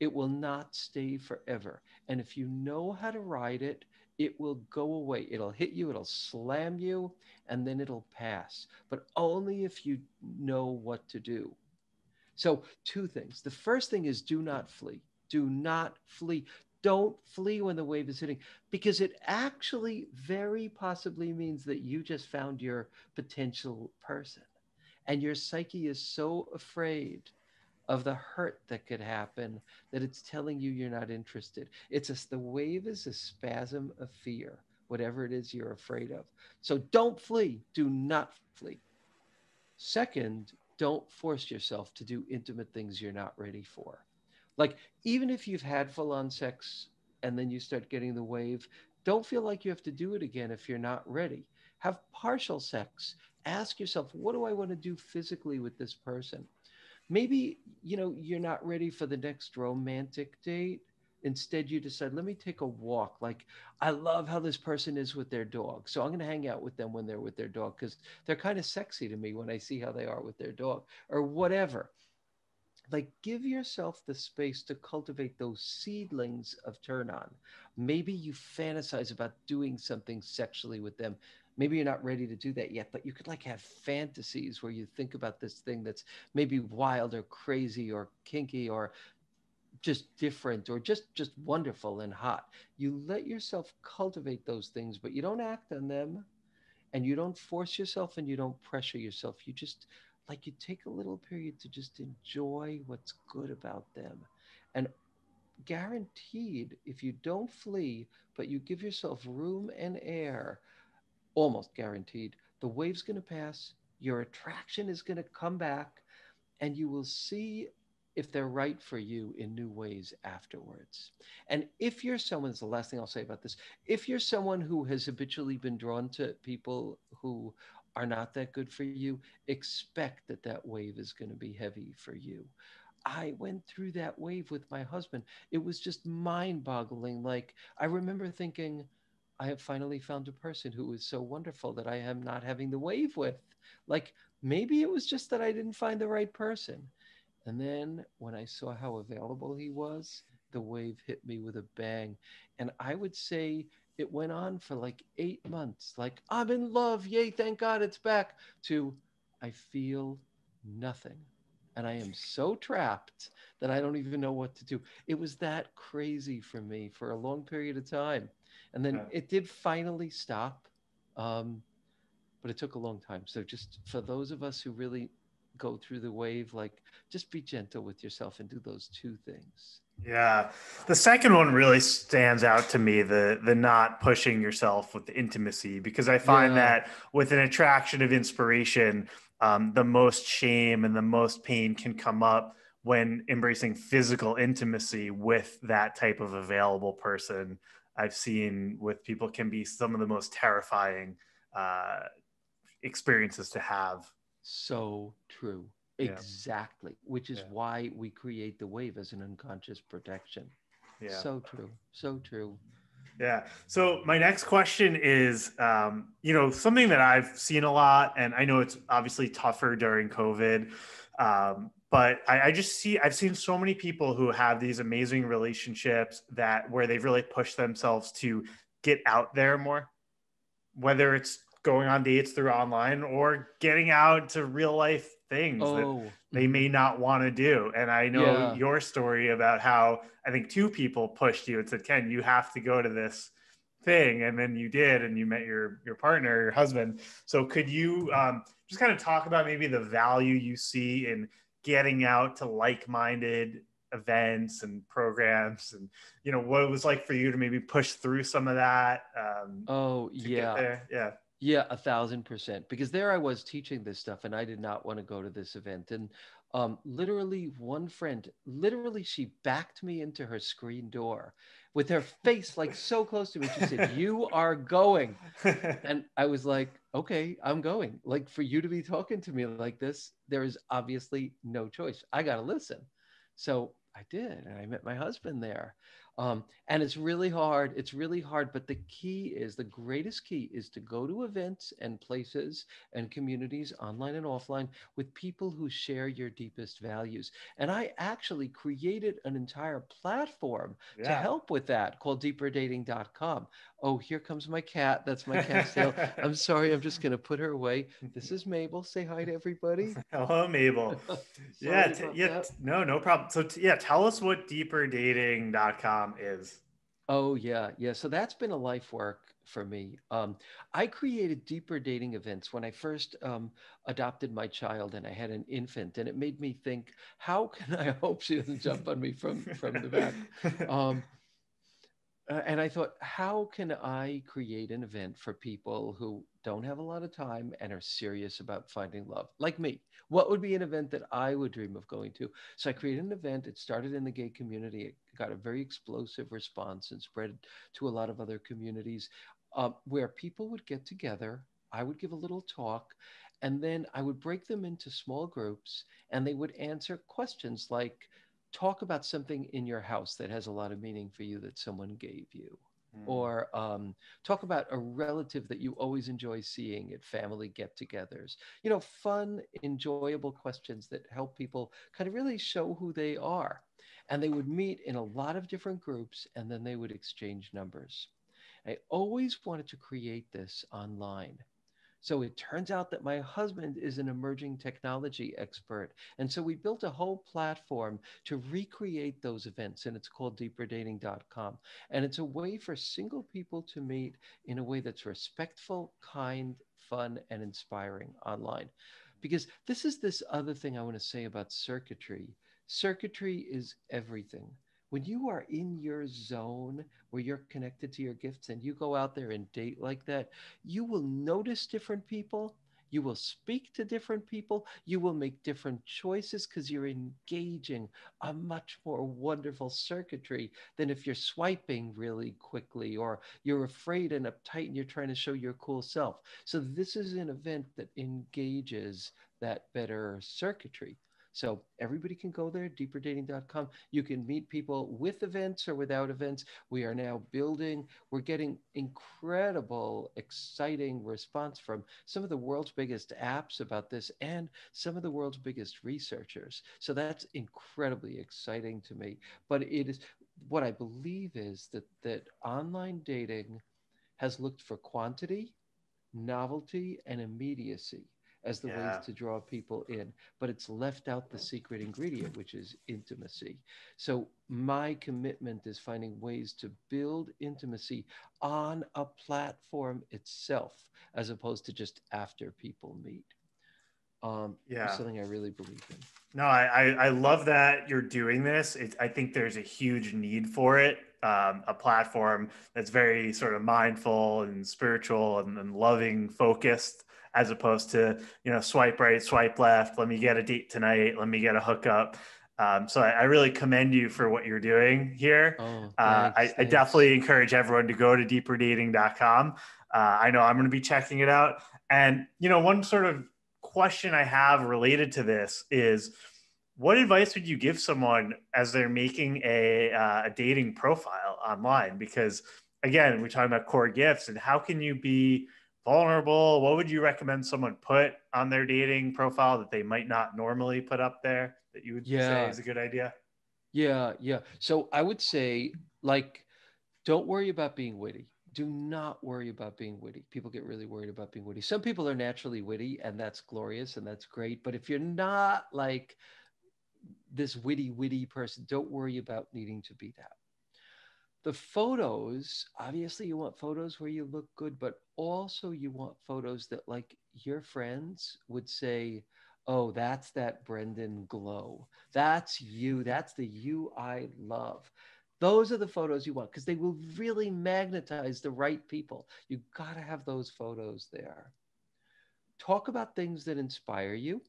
It will not stay forever. And if you know how to ride it, it will go away. It'll hit you, it'll slam you, and then it'll pass. But only if you know what to do. So, two things. The first thing is do not flee. Do not flee. Don't flee when the wave is hitting because it actually very possibly means that you just found your potential person. And your psyche is so afraid of the hurt that could happen that it's telling you you're not interested. It's just the wave is a spasm of fear, whatever it is you're afraid of. So don't flee. Do not flee. Second, don't force yourself to do intimate things you're not ready for. Like, even if you've had full on sex and then you start getting the wave, don't feel like you have to do it again if you're not ready. Have partial sex. Ask yourself, what do I want to do physically with this person? Maybe, you know, you're not ready for the next romantic date. Instead, you decide, let me take a walk. Like, I love how this person is with their dog. So I'm going to hang out with them when they're with their dog because they're kind of sexy to me when I see how they are with their dog or whatever like give yourself the space to cultivate those seedlings of turn on maybe you fantasize about doing something sexually with them maybe you're not ready to do that yet but you could like have fantasies where you think about this thing that's maybe wild or crazy or kinky or just different or just just wonderful and hot you let yourself cultivate those things but you don't act on them and you don't force yourself and you don't pressure yourself you just like you take a little period to just enjoy what's good about them. And guaranteed, if you don't flee, but you give yourself room and air, almost guaranteed, the wave's going to pass, your attraction is going to come back, and you will see if they're right for you in new ways afterwards. And if you're someone, is the last thing I'll say about this, if you're someone who has habitually been drawn to people who are not that good for you, expect that that wave is going to be heavy for you. I went through that wave with my husband. It was just mind boggling. Like, I remember thinking, I have finally found a person who is so wonderful that I am not having the wave with. Like, maybe it was just that I didn't find the right person. And then when I saw how available he was, the wave hit me with a bang. And I would say it went on for like eight months like i'm in love yay thank god it's back to i feel nothing and i am so trapped that i don't even know what to do it was that crazy for me for a long period of time and then yeah. it did finally stop um, but it took a long time so just for those of us who really go through the wave like just be gentle with yourself and do those two things yeah. The second one really stands out to me the the not pushing yourself with the intimacy because I find yeah. that with an attraction of inspiration, um, the most shame and the most pain can come up when embracing physical intimacy with that type of available person. I've seen with people can be some of the most terrifying uh, experiences to have. So true. Exactly, which is yeah. why we create the wave as an unconscious protection. Yeah. So true. So true. Yeah. So my next question is, um, you know, something that I've seen a lot, and I know it's obviously tougher during COVID, um, but I, I, just see I've seen so many people who have these amazing relationships that where they've really pushed themselves to get out there more, whether it's going on dates through online or getting out to real life things oh. that they mm-hmm. may not want to do. And I know yeah. your story about how I think two people pushed you and said, Ken, you have to go to this thing. And then you did, and you met your, your partner, your husband. So could you um, just kind of talk about maybe the value you see in getting out to like-minded events and programs and you know what it was like for you to maybe push through some of that um, oh yeah yeah yeah, a thousand percent. Because there I was teaching this stuff, and I did not want to go to this event. And um, literally, one friend, literally, she backed me into her screen door with her face like so close to me. She said, "You are going," and I was like, "Okay, I'm going." Like for you to be talking to me like this, there is obviously no choice. I got to listen. So I did, and I met my husband there. Um, and it's really hard. It's really hard. But the key is the greatest key is to go to events and places and communities, online and offline, with people who share your deepest values. And I actually created an entire platform yeah. to help with that called deeperdating.com. Oh, here comes my cat. That's my cat's tail. I'm sorry. I'm just going to put her away. This is Mabel. Say hi to everybody. Hello, Mabel. yeah. T- yeah. That. No, no problem. So, t- yeah, tell us what deeperdating.com is. Oh, yeah. Yeah. So that's been a life work for me. Um, I created deeper dating events when I first um, adopted my child and I had an infant, and it made me think, how can I hope she doesn't jump on me from from the back? Um, uh, and I thought, how can I create an event for people who don't have a lot of time and are serious about finding love, like me. What would be an event that I would dream of going to? So I created an event. It started in the gay community. It got a very explosive response and spread to a lot of other communities uh, where people would get together. I would give a little talk, and then I would break them into small groups, and they would answer questions like, talk about something in your house that has a lot of meaning for you that someone gave you Mm. or um, talk about a relative that you always enjoy seeing at family get togethers. You know, fun, enjoyable questions that help people kind of really show who they are. And they would meet in a lot of different groups and then they would exchange numbers. I always wanted to create this online. So it turns out that my husband is an emerging technology expert. And so we built a whole platform to recreate those events, and it's called deeperdating.com. And it's a way for single people to meet in a way that's respectful, kind, fun, and inspiring online. Because this is this other thing I want to say about circuitry. Circuitry is everything when you are in your zone where you're connected to your gifts and you go out there and date like that, you will notice different people. You will speak to different people. You will make different choices because you're engaging a much more wonderful circuitry than if you're swiping really quickly or you're afraid and uptight and you're trying to show your cool self. So, this is an event that engages that better circuitry. So everybody can go there, deeperdating.com. You can meet people with events or without events. We are now building, we're getting incredible, exciting response from some of the world's biggest apps about this and some of the world's biggest researchers. So that's incredibly exciting to me. But it is what I believe is that that online dating has looked for quantity, novelty, and immediacy as the yeah. ways to draw people in, but it's left out the secret ingredient, which is intimacy. So, my commitment is finding ways to build intimacy on a platform itself, as opposed to just after people meet. Um, yeah, something I really believe in. No, I, I love that you're doing this. It, I think there's a huge need for it. Um, a platform that's very sort of mindful and spiritual and, and loving focused as opposed to you know swipe right, swipe left. Let me get a date tonight. Let me get a hookup. Um, so I, I, really commend you for what you're doing here. Oh, uh, I, I, definitely encourage everyone to go to deeperdating.com. Uh, I know I'm going to be checking it out. And you know, one sort of question I have related to this is, what advice would you give someone as they're making a, uh, a dating profile online? Because again, we're talking about core gifts, and how can you be vulnerable? What would you recommend someone put on their dating profile that they might not normally put up there that you would yeah. say is a good idea? Yeah, yeah. So I would say, like, don't worry about being witty. Do not worry about being witty. People get really worried about being witty. Some people are naturally witty, and that's glorious and that's great. But if you're not like this witty, witty person, don't worry about needing to be that the photos obviously you want photos where you look good but also you want photos that like your friends would say oh that's that brendan glow. That's you. That's the you i love. Those are the photos you want because they will really magnetize the right people. You got to have those photos there. Talk about things that inspire you.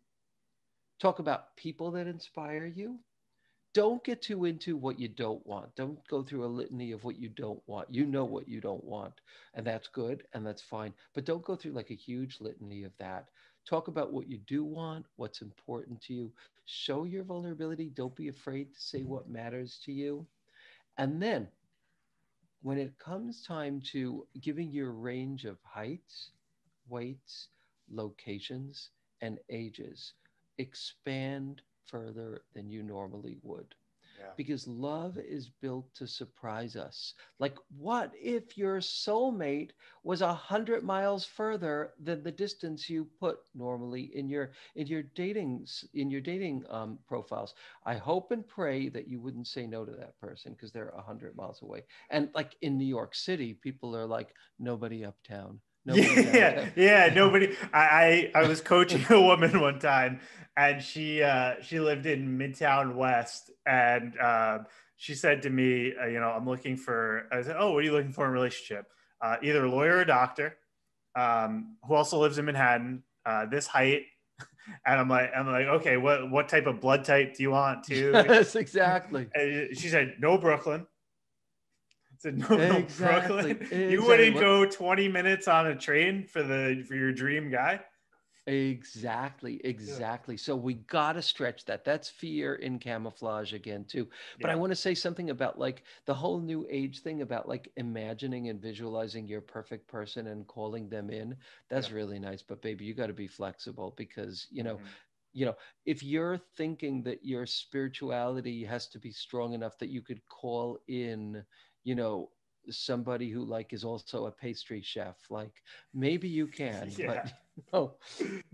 Talk about people that inspire you don't get too into what you don't want. Don't go through a litany of what you don't want. You know what you don't want, and that's good and that's fine. But don't go through like a huge litany of that. Talk about what you do want, what's important to you. Show your vulnerability. Don't be afraid to say what matters to you. And then when it comes time to giving your range of heights, weights, locations, and ages, expand further than you normally would. Yeah. Because love is built to surprise us. Like, what if your soulmate was a hundred miles further than the distance you put normally in your in your dating in your dating um, profiles? I hope and pray that you wouldn't say no to that person because they're a hundred miles away. And like in New York City, people are like nobody uptown, yeah, yeah. Nobody. I, I I was coaching a woman one time, and she uh, she lived in Midtown West, and uh, she said to me, uh, you know, I'm looking for. I said, oh, what are you looking for in a relationship? Uh, either a lawyer or a doctor, um, who also lives in Manhattan, uh, this height. And I'm like, I'm like, okay, what what type of blood type do you want to? Yes, exactly. And she said, no Brooklyn. I said, no, Exactly, Brooklyn. You wouldn't go 20 minutes on a train for the for your dream guy. Exactly, exactly. So we got to stretch that. That's fear in camouflage again, too. But I want to say something about like the whole new age thing about like imagining and visualizing your perfect person and calling them in. That's Yeah. really nice. But baby, you got to be flexible because, you know, Mhm. you know, if you're thinking that your spirituality has to be strong enough that you could call in, you know, somebody who like is also a pastry chef, like maybe you can, Yeah. but no,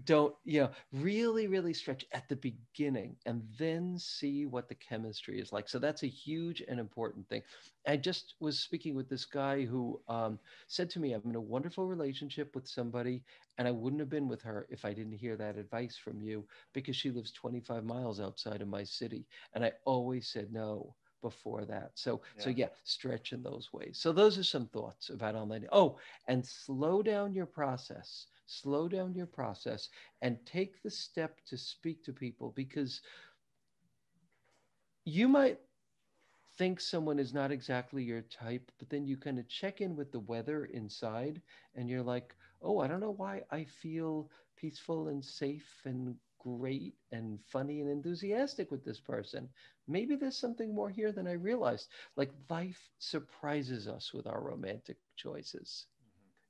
don't, you know, really, really stretch at the beginning and then see what the chemistry is like. So that's a huge and important thing. I just was speaking with this guy who um, said to me, I'm in a wonderful relationship with somebody, and I wouldn't have been with her if I didn't hear that advice from you because she lives 25 miles outside of my city. And I always said no before that. So, so Yeah. yeah, stretch in those ways. So those are some thoughts about online. Oh, and slow down your process. Slow down your process and take the step to speak to people because you might think someone is not exactly your type, but then you kind of check in with the weather inside and you're like, oh, I don't know why I feel peaceful and safe and great and funny and enthusiastic with this person. Maybe there's something more here than I realized. Like life surprises us with our romantic choices.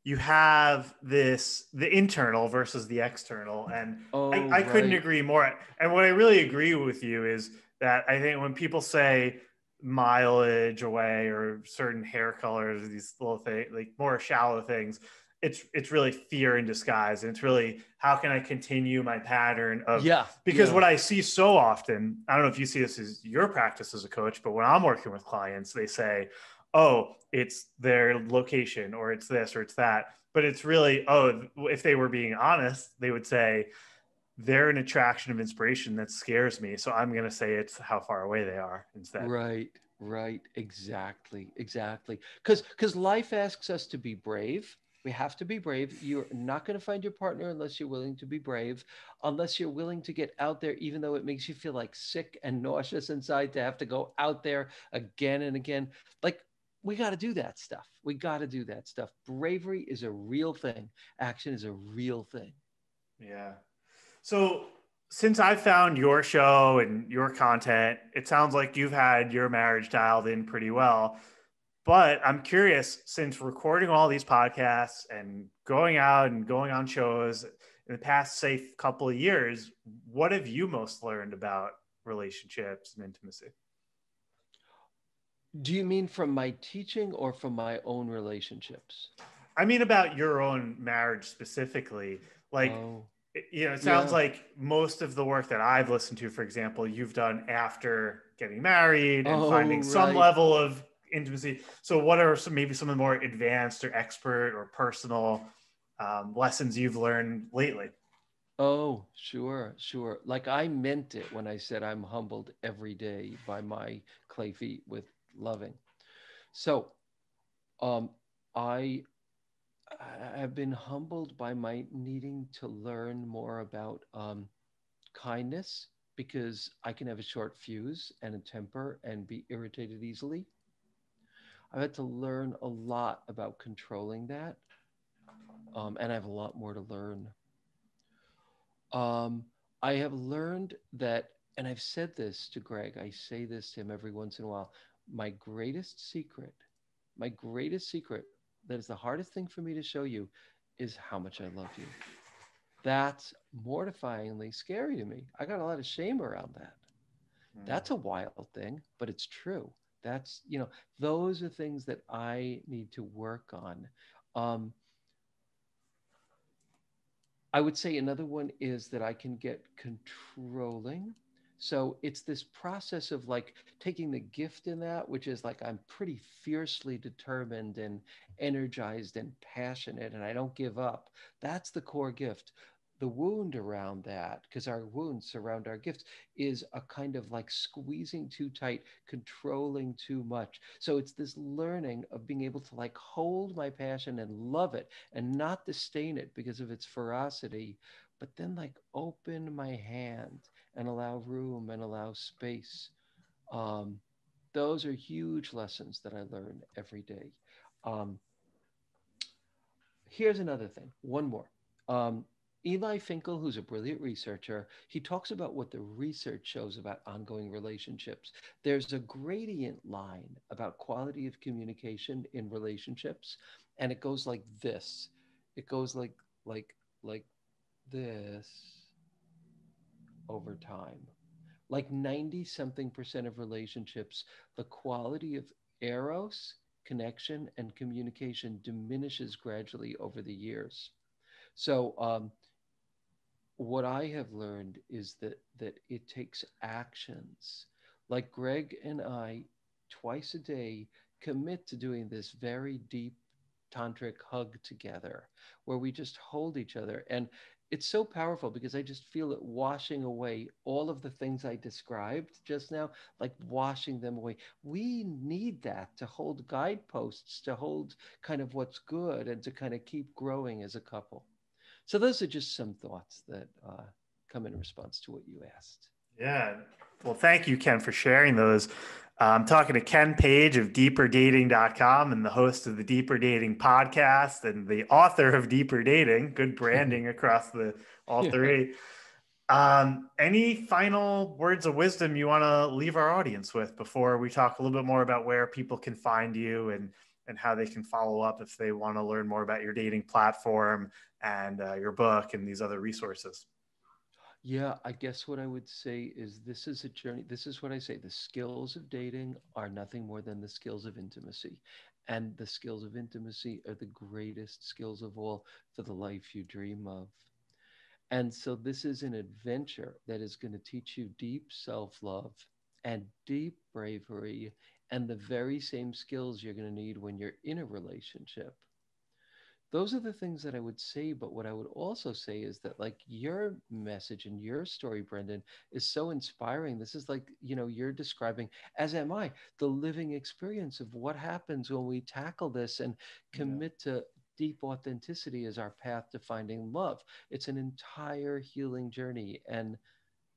You have this the internal versus the external, and Oh, I, I couldn't agree more. And what I really agree with you is that I think when people say mileage away or certain hair colors, these little things, like more shallow things, it's it's really fear in disguise, and it's really how can I continue my pattern of Yeah. because yeah. what I see so often, I don't know if you see this as your practice as a coach, but when I'm working with clients, they say, "Oh, it's their location, or it's this, or it's that." But it's really, oh, if they were being honest, they would say they're an attraction of inspiration that scares me. So I'm going to say it's how far away they are instead. Right, right, exactly, exactly. Because because life asks us to be brave. We have to be brave. You're not going to find your partner unless you're willing to be brave, unless you're willing to get out there, even though it makes you feel like sick and nauseous inside to have to go out there again and again. Like we got to do that stuff. We got to do that stuff. Bravery is a real thing. Action is a real thing. Yeah. So since I found your show and your content, it sounds like you've had your marriage dialed in pretty well. But I'm curious, since recording all these podcasts and going out and going on shows in the past, say, couple of years, what have you most learned about relationships and intimacy? Do you mean from my teaching or from my own relationships? I mean, about your own marriage specifically. Like, oh. you know, it sounds Yeah. like most of the work that I've listened to, for example, you've done after getting married and Oh, finding some level of intimacy. So, what are some maybe some of the more advanced or expert or personal um, lessons you've learned lately? Oh, sure, sure. Like I meant it when I said I'm humbled every day by my clay feet with loving. So, um, I have been humbled by my needing to learn more about um, kindness because I can have a short fuse and a temper and be irritated easily. I've had to learn a lot about controlling that, um, and I have a lot more to learn. Um, I have learned that, and I've said this to Greg, I say this to him every once in a while. My greatest secret, my greatest secret that is the hardest thing for me to show you is how much I love you. That's mortifyingly scary to me. I got a lot of shame around that. That's a wild thing, but it's true. That's, you know, those are things that I need to work on. Um, I would say another one is that I can get controlling. So it's this process of like taking the gift in that, which is like I'm pretty fiercely determined and energized and passionate, and I don't give up. That's the core gift. The wound around that, because our wounds surround our gifts, is a kind of like squeezing too tight, controlling too much. So it's this learning of being able to like hold my passion and love it and not disdain it because of its ferocity, but then like open my hand and allow room and allow space. Um, those are huge lessons that I learn every day. Um, here's another thing, one more. Um, Eli Finkel, who's a brilliant researcher, he talks about what the research shows about ongoing relationships. There's a gradient line about quality of communication in relationships, and it goes like this. It goes like like like this over time. Like 90 something percent of relationships, the quality of eros, connection, and communication diminishes gradually over the years. So um, what I have learned is that that it takes actions. Like Greg and I, twice a day, commit to doing this very deep tantric hug together, where we just hold each other. And it's so powerful because I just feel it washing away all of the things I described just now, like washing them away. We need that to hold guideposts, to hold kind of what's good, and to kind of keep growing as a couple. So those are just some thoughts that uh, come in response to what you asked. Yeah. Well, thank you, Ken, for sharing those. I'm talking to Ken Page of deeperdating.com and the host of the Deeper Dating podcast and the author of Deeper Dating. Good branding across the all three. Um, any final words of wisdom you want to leave our audience with before we talk a little bit more about where people can find you and and how they can follow up if they want to learn more about your dating platform and uh, your book and these other resources? Yeah, I guess what I would say is this is a journey. This is what I say the skills of dating are nothing more than the skills of intimacy. And the skills of intimacy are the greatest skills of all for the life you dream of. And so this is an adventure that is going to teach you deep self love and deep bravery and the very same skills you're going to need when you're in a relationship those are the things that I would say. But what I would also say is that, like, your message and your story, Brendan, is so inspiring. This is like, you know, you're describing, as am I, the living experience of what happens when we tackle this and commit yeah. to deep authenticity as our path to finding love. It's an entire healing journey. And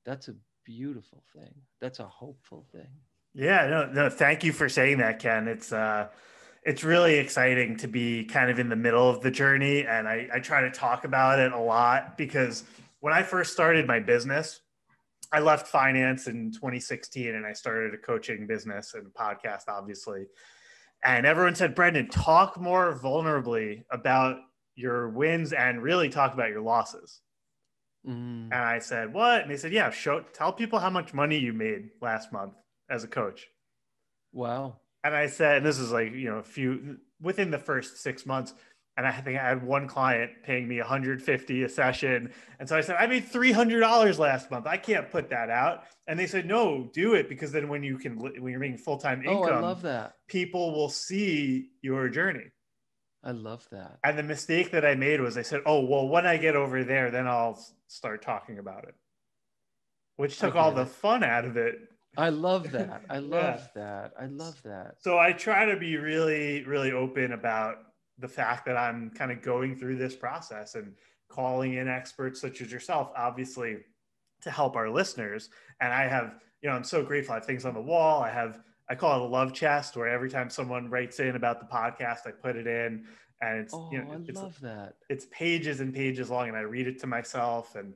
that's a beautiful thing. That's a hopeful thing. Yeah, no, no, thank you for saying that, Ken. It's, uh, it's really exciting to be kind of in the middle of the journey. And I, I try to talk about it a lot because when I first started my business, I left finance in 2016 and I started a coaching business and podcast, obviously. And everyone said, Brendan, talk more vulnerably about your wins and really talk about your losses. Mm. And I said, What? And they said, Yeah, show tell people how much money you made last month as a coach. Wow and I said, and this is like, you know, a few within the first six months. And I think I had one client paying me 150 a session. And so I said, I made $300 last month. I can't put that out. And they said, no, do it because then when you can, when you're making full-time income, oh, I love that. people will see your journey. I love that. And the mistake that I made was I said, oh, well, when I get over there, then I'll start talking about it, which took all the fun out of it I love that. I love yeah. that. I love that. So I try to be really, really open about the fact that I'm kind of going through this process and calling in experts such as yourself, obviously, to help our listeners. And I have, you know, I'm so grateful. I have things on the wall. I have, I call it a love chest where every time someone writes in about the podcast, I put it in. And it's, oh, you know, oh, I it's, love that. It's pages and pages long, and I read it to myself. And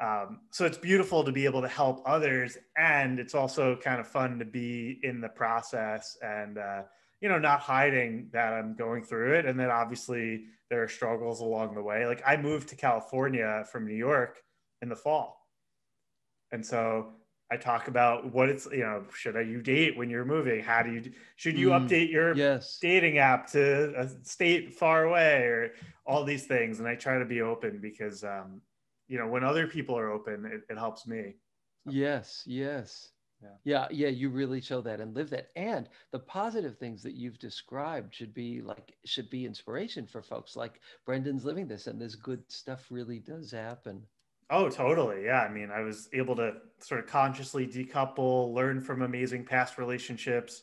um, so it's beautiful to be able to help others, and it's also kind of fun to be in the process and uh, you know not hiding that I'm going through it. And then obviously there are struggles along the way. Like I moved to California from New York in the fall, and so I talk about what it's you know should I you date when you're moving? How do you should you mm, update your yes. dating app to a state far away or all these things? And I try to be open because um, you know when other people are open it, it helps me yes yes Yeah. yeah, yeah, you really show that and live that. And the positive things that you've described should be like should be inspiration for folks like Brendan's living this and this good stuff really does happen. Oh, totally. Yeah. I mean, I was able to sort of consciously decouple, learn from amazing past relationships.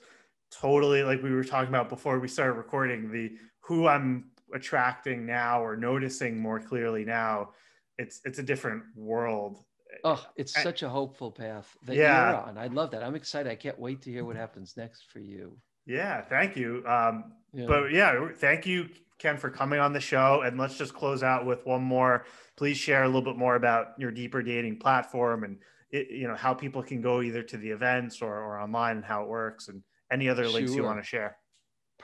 Totally like we were talking about before we started recording, the who I'm attracting now or noticing more clearly now. It's it's a different world Oh, it's I, such a hopeful path that yeah. you're on. I love that. I'm excited. I can't wait to hear what happens next for you. Yeah, thank you. Um, yeah. But yeah, thank you, Ken, for coming on the show. And let's just close out with one more. Please share a little bit more about your deeper dating platform and it, you know how people can go either to the events or, or online and how it works and any other links sure. you want to share.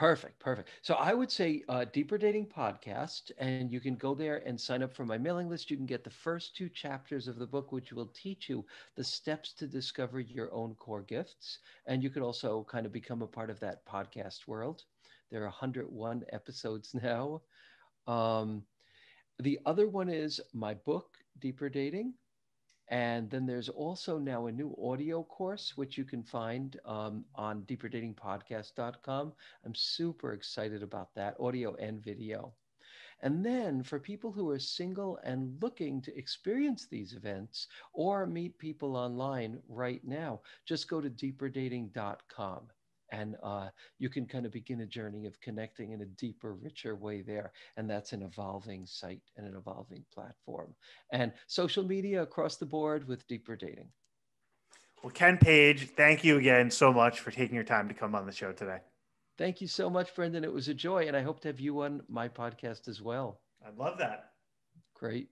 Perfect, perfect. So I would say uh, Deeper Dating Podcast, and you can go there and sign up for my mailing list. You can get the first two chapters of the book, which will teach you the steps to discover your own core gifts. And you could also kind of become a part of that podcast world. There are 101 episodes now. Um, the other one is my book, Deeper Dating. And then there's also now a new audio course, which you can find um, on deeperdatingpodcast.com. I'm super excited about that, audio and video. And then for people who are single and looking to experience these events or meet people online right now, just go to deeperdating.com and uh, you can kind of begin a journey of connecting in a deeper richer way there and that's an evolving site and an evolving platform. And social media across the board with deeper dating. Well ken page thank you again so much for taking your time to come on the show today. Thank you so much brendan. It was a joy and i hope to have you on my podcast as well. I love that. Great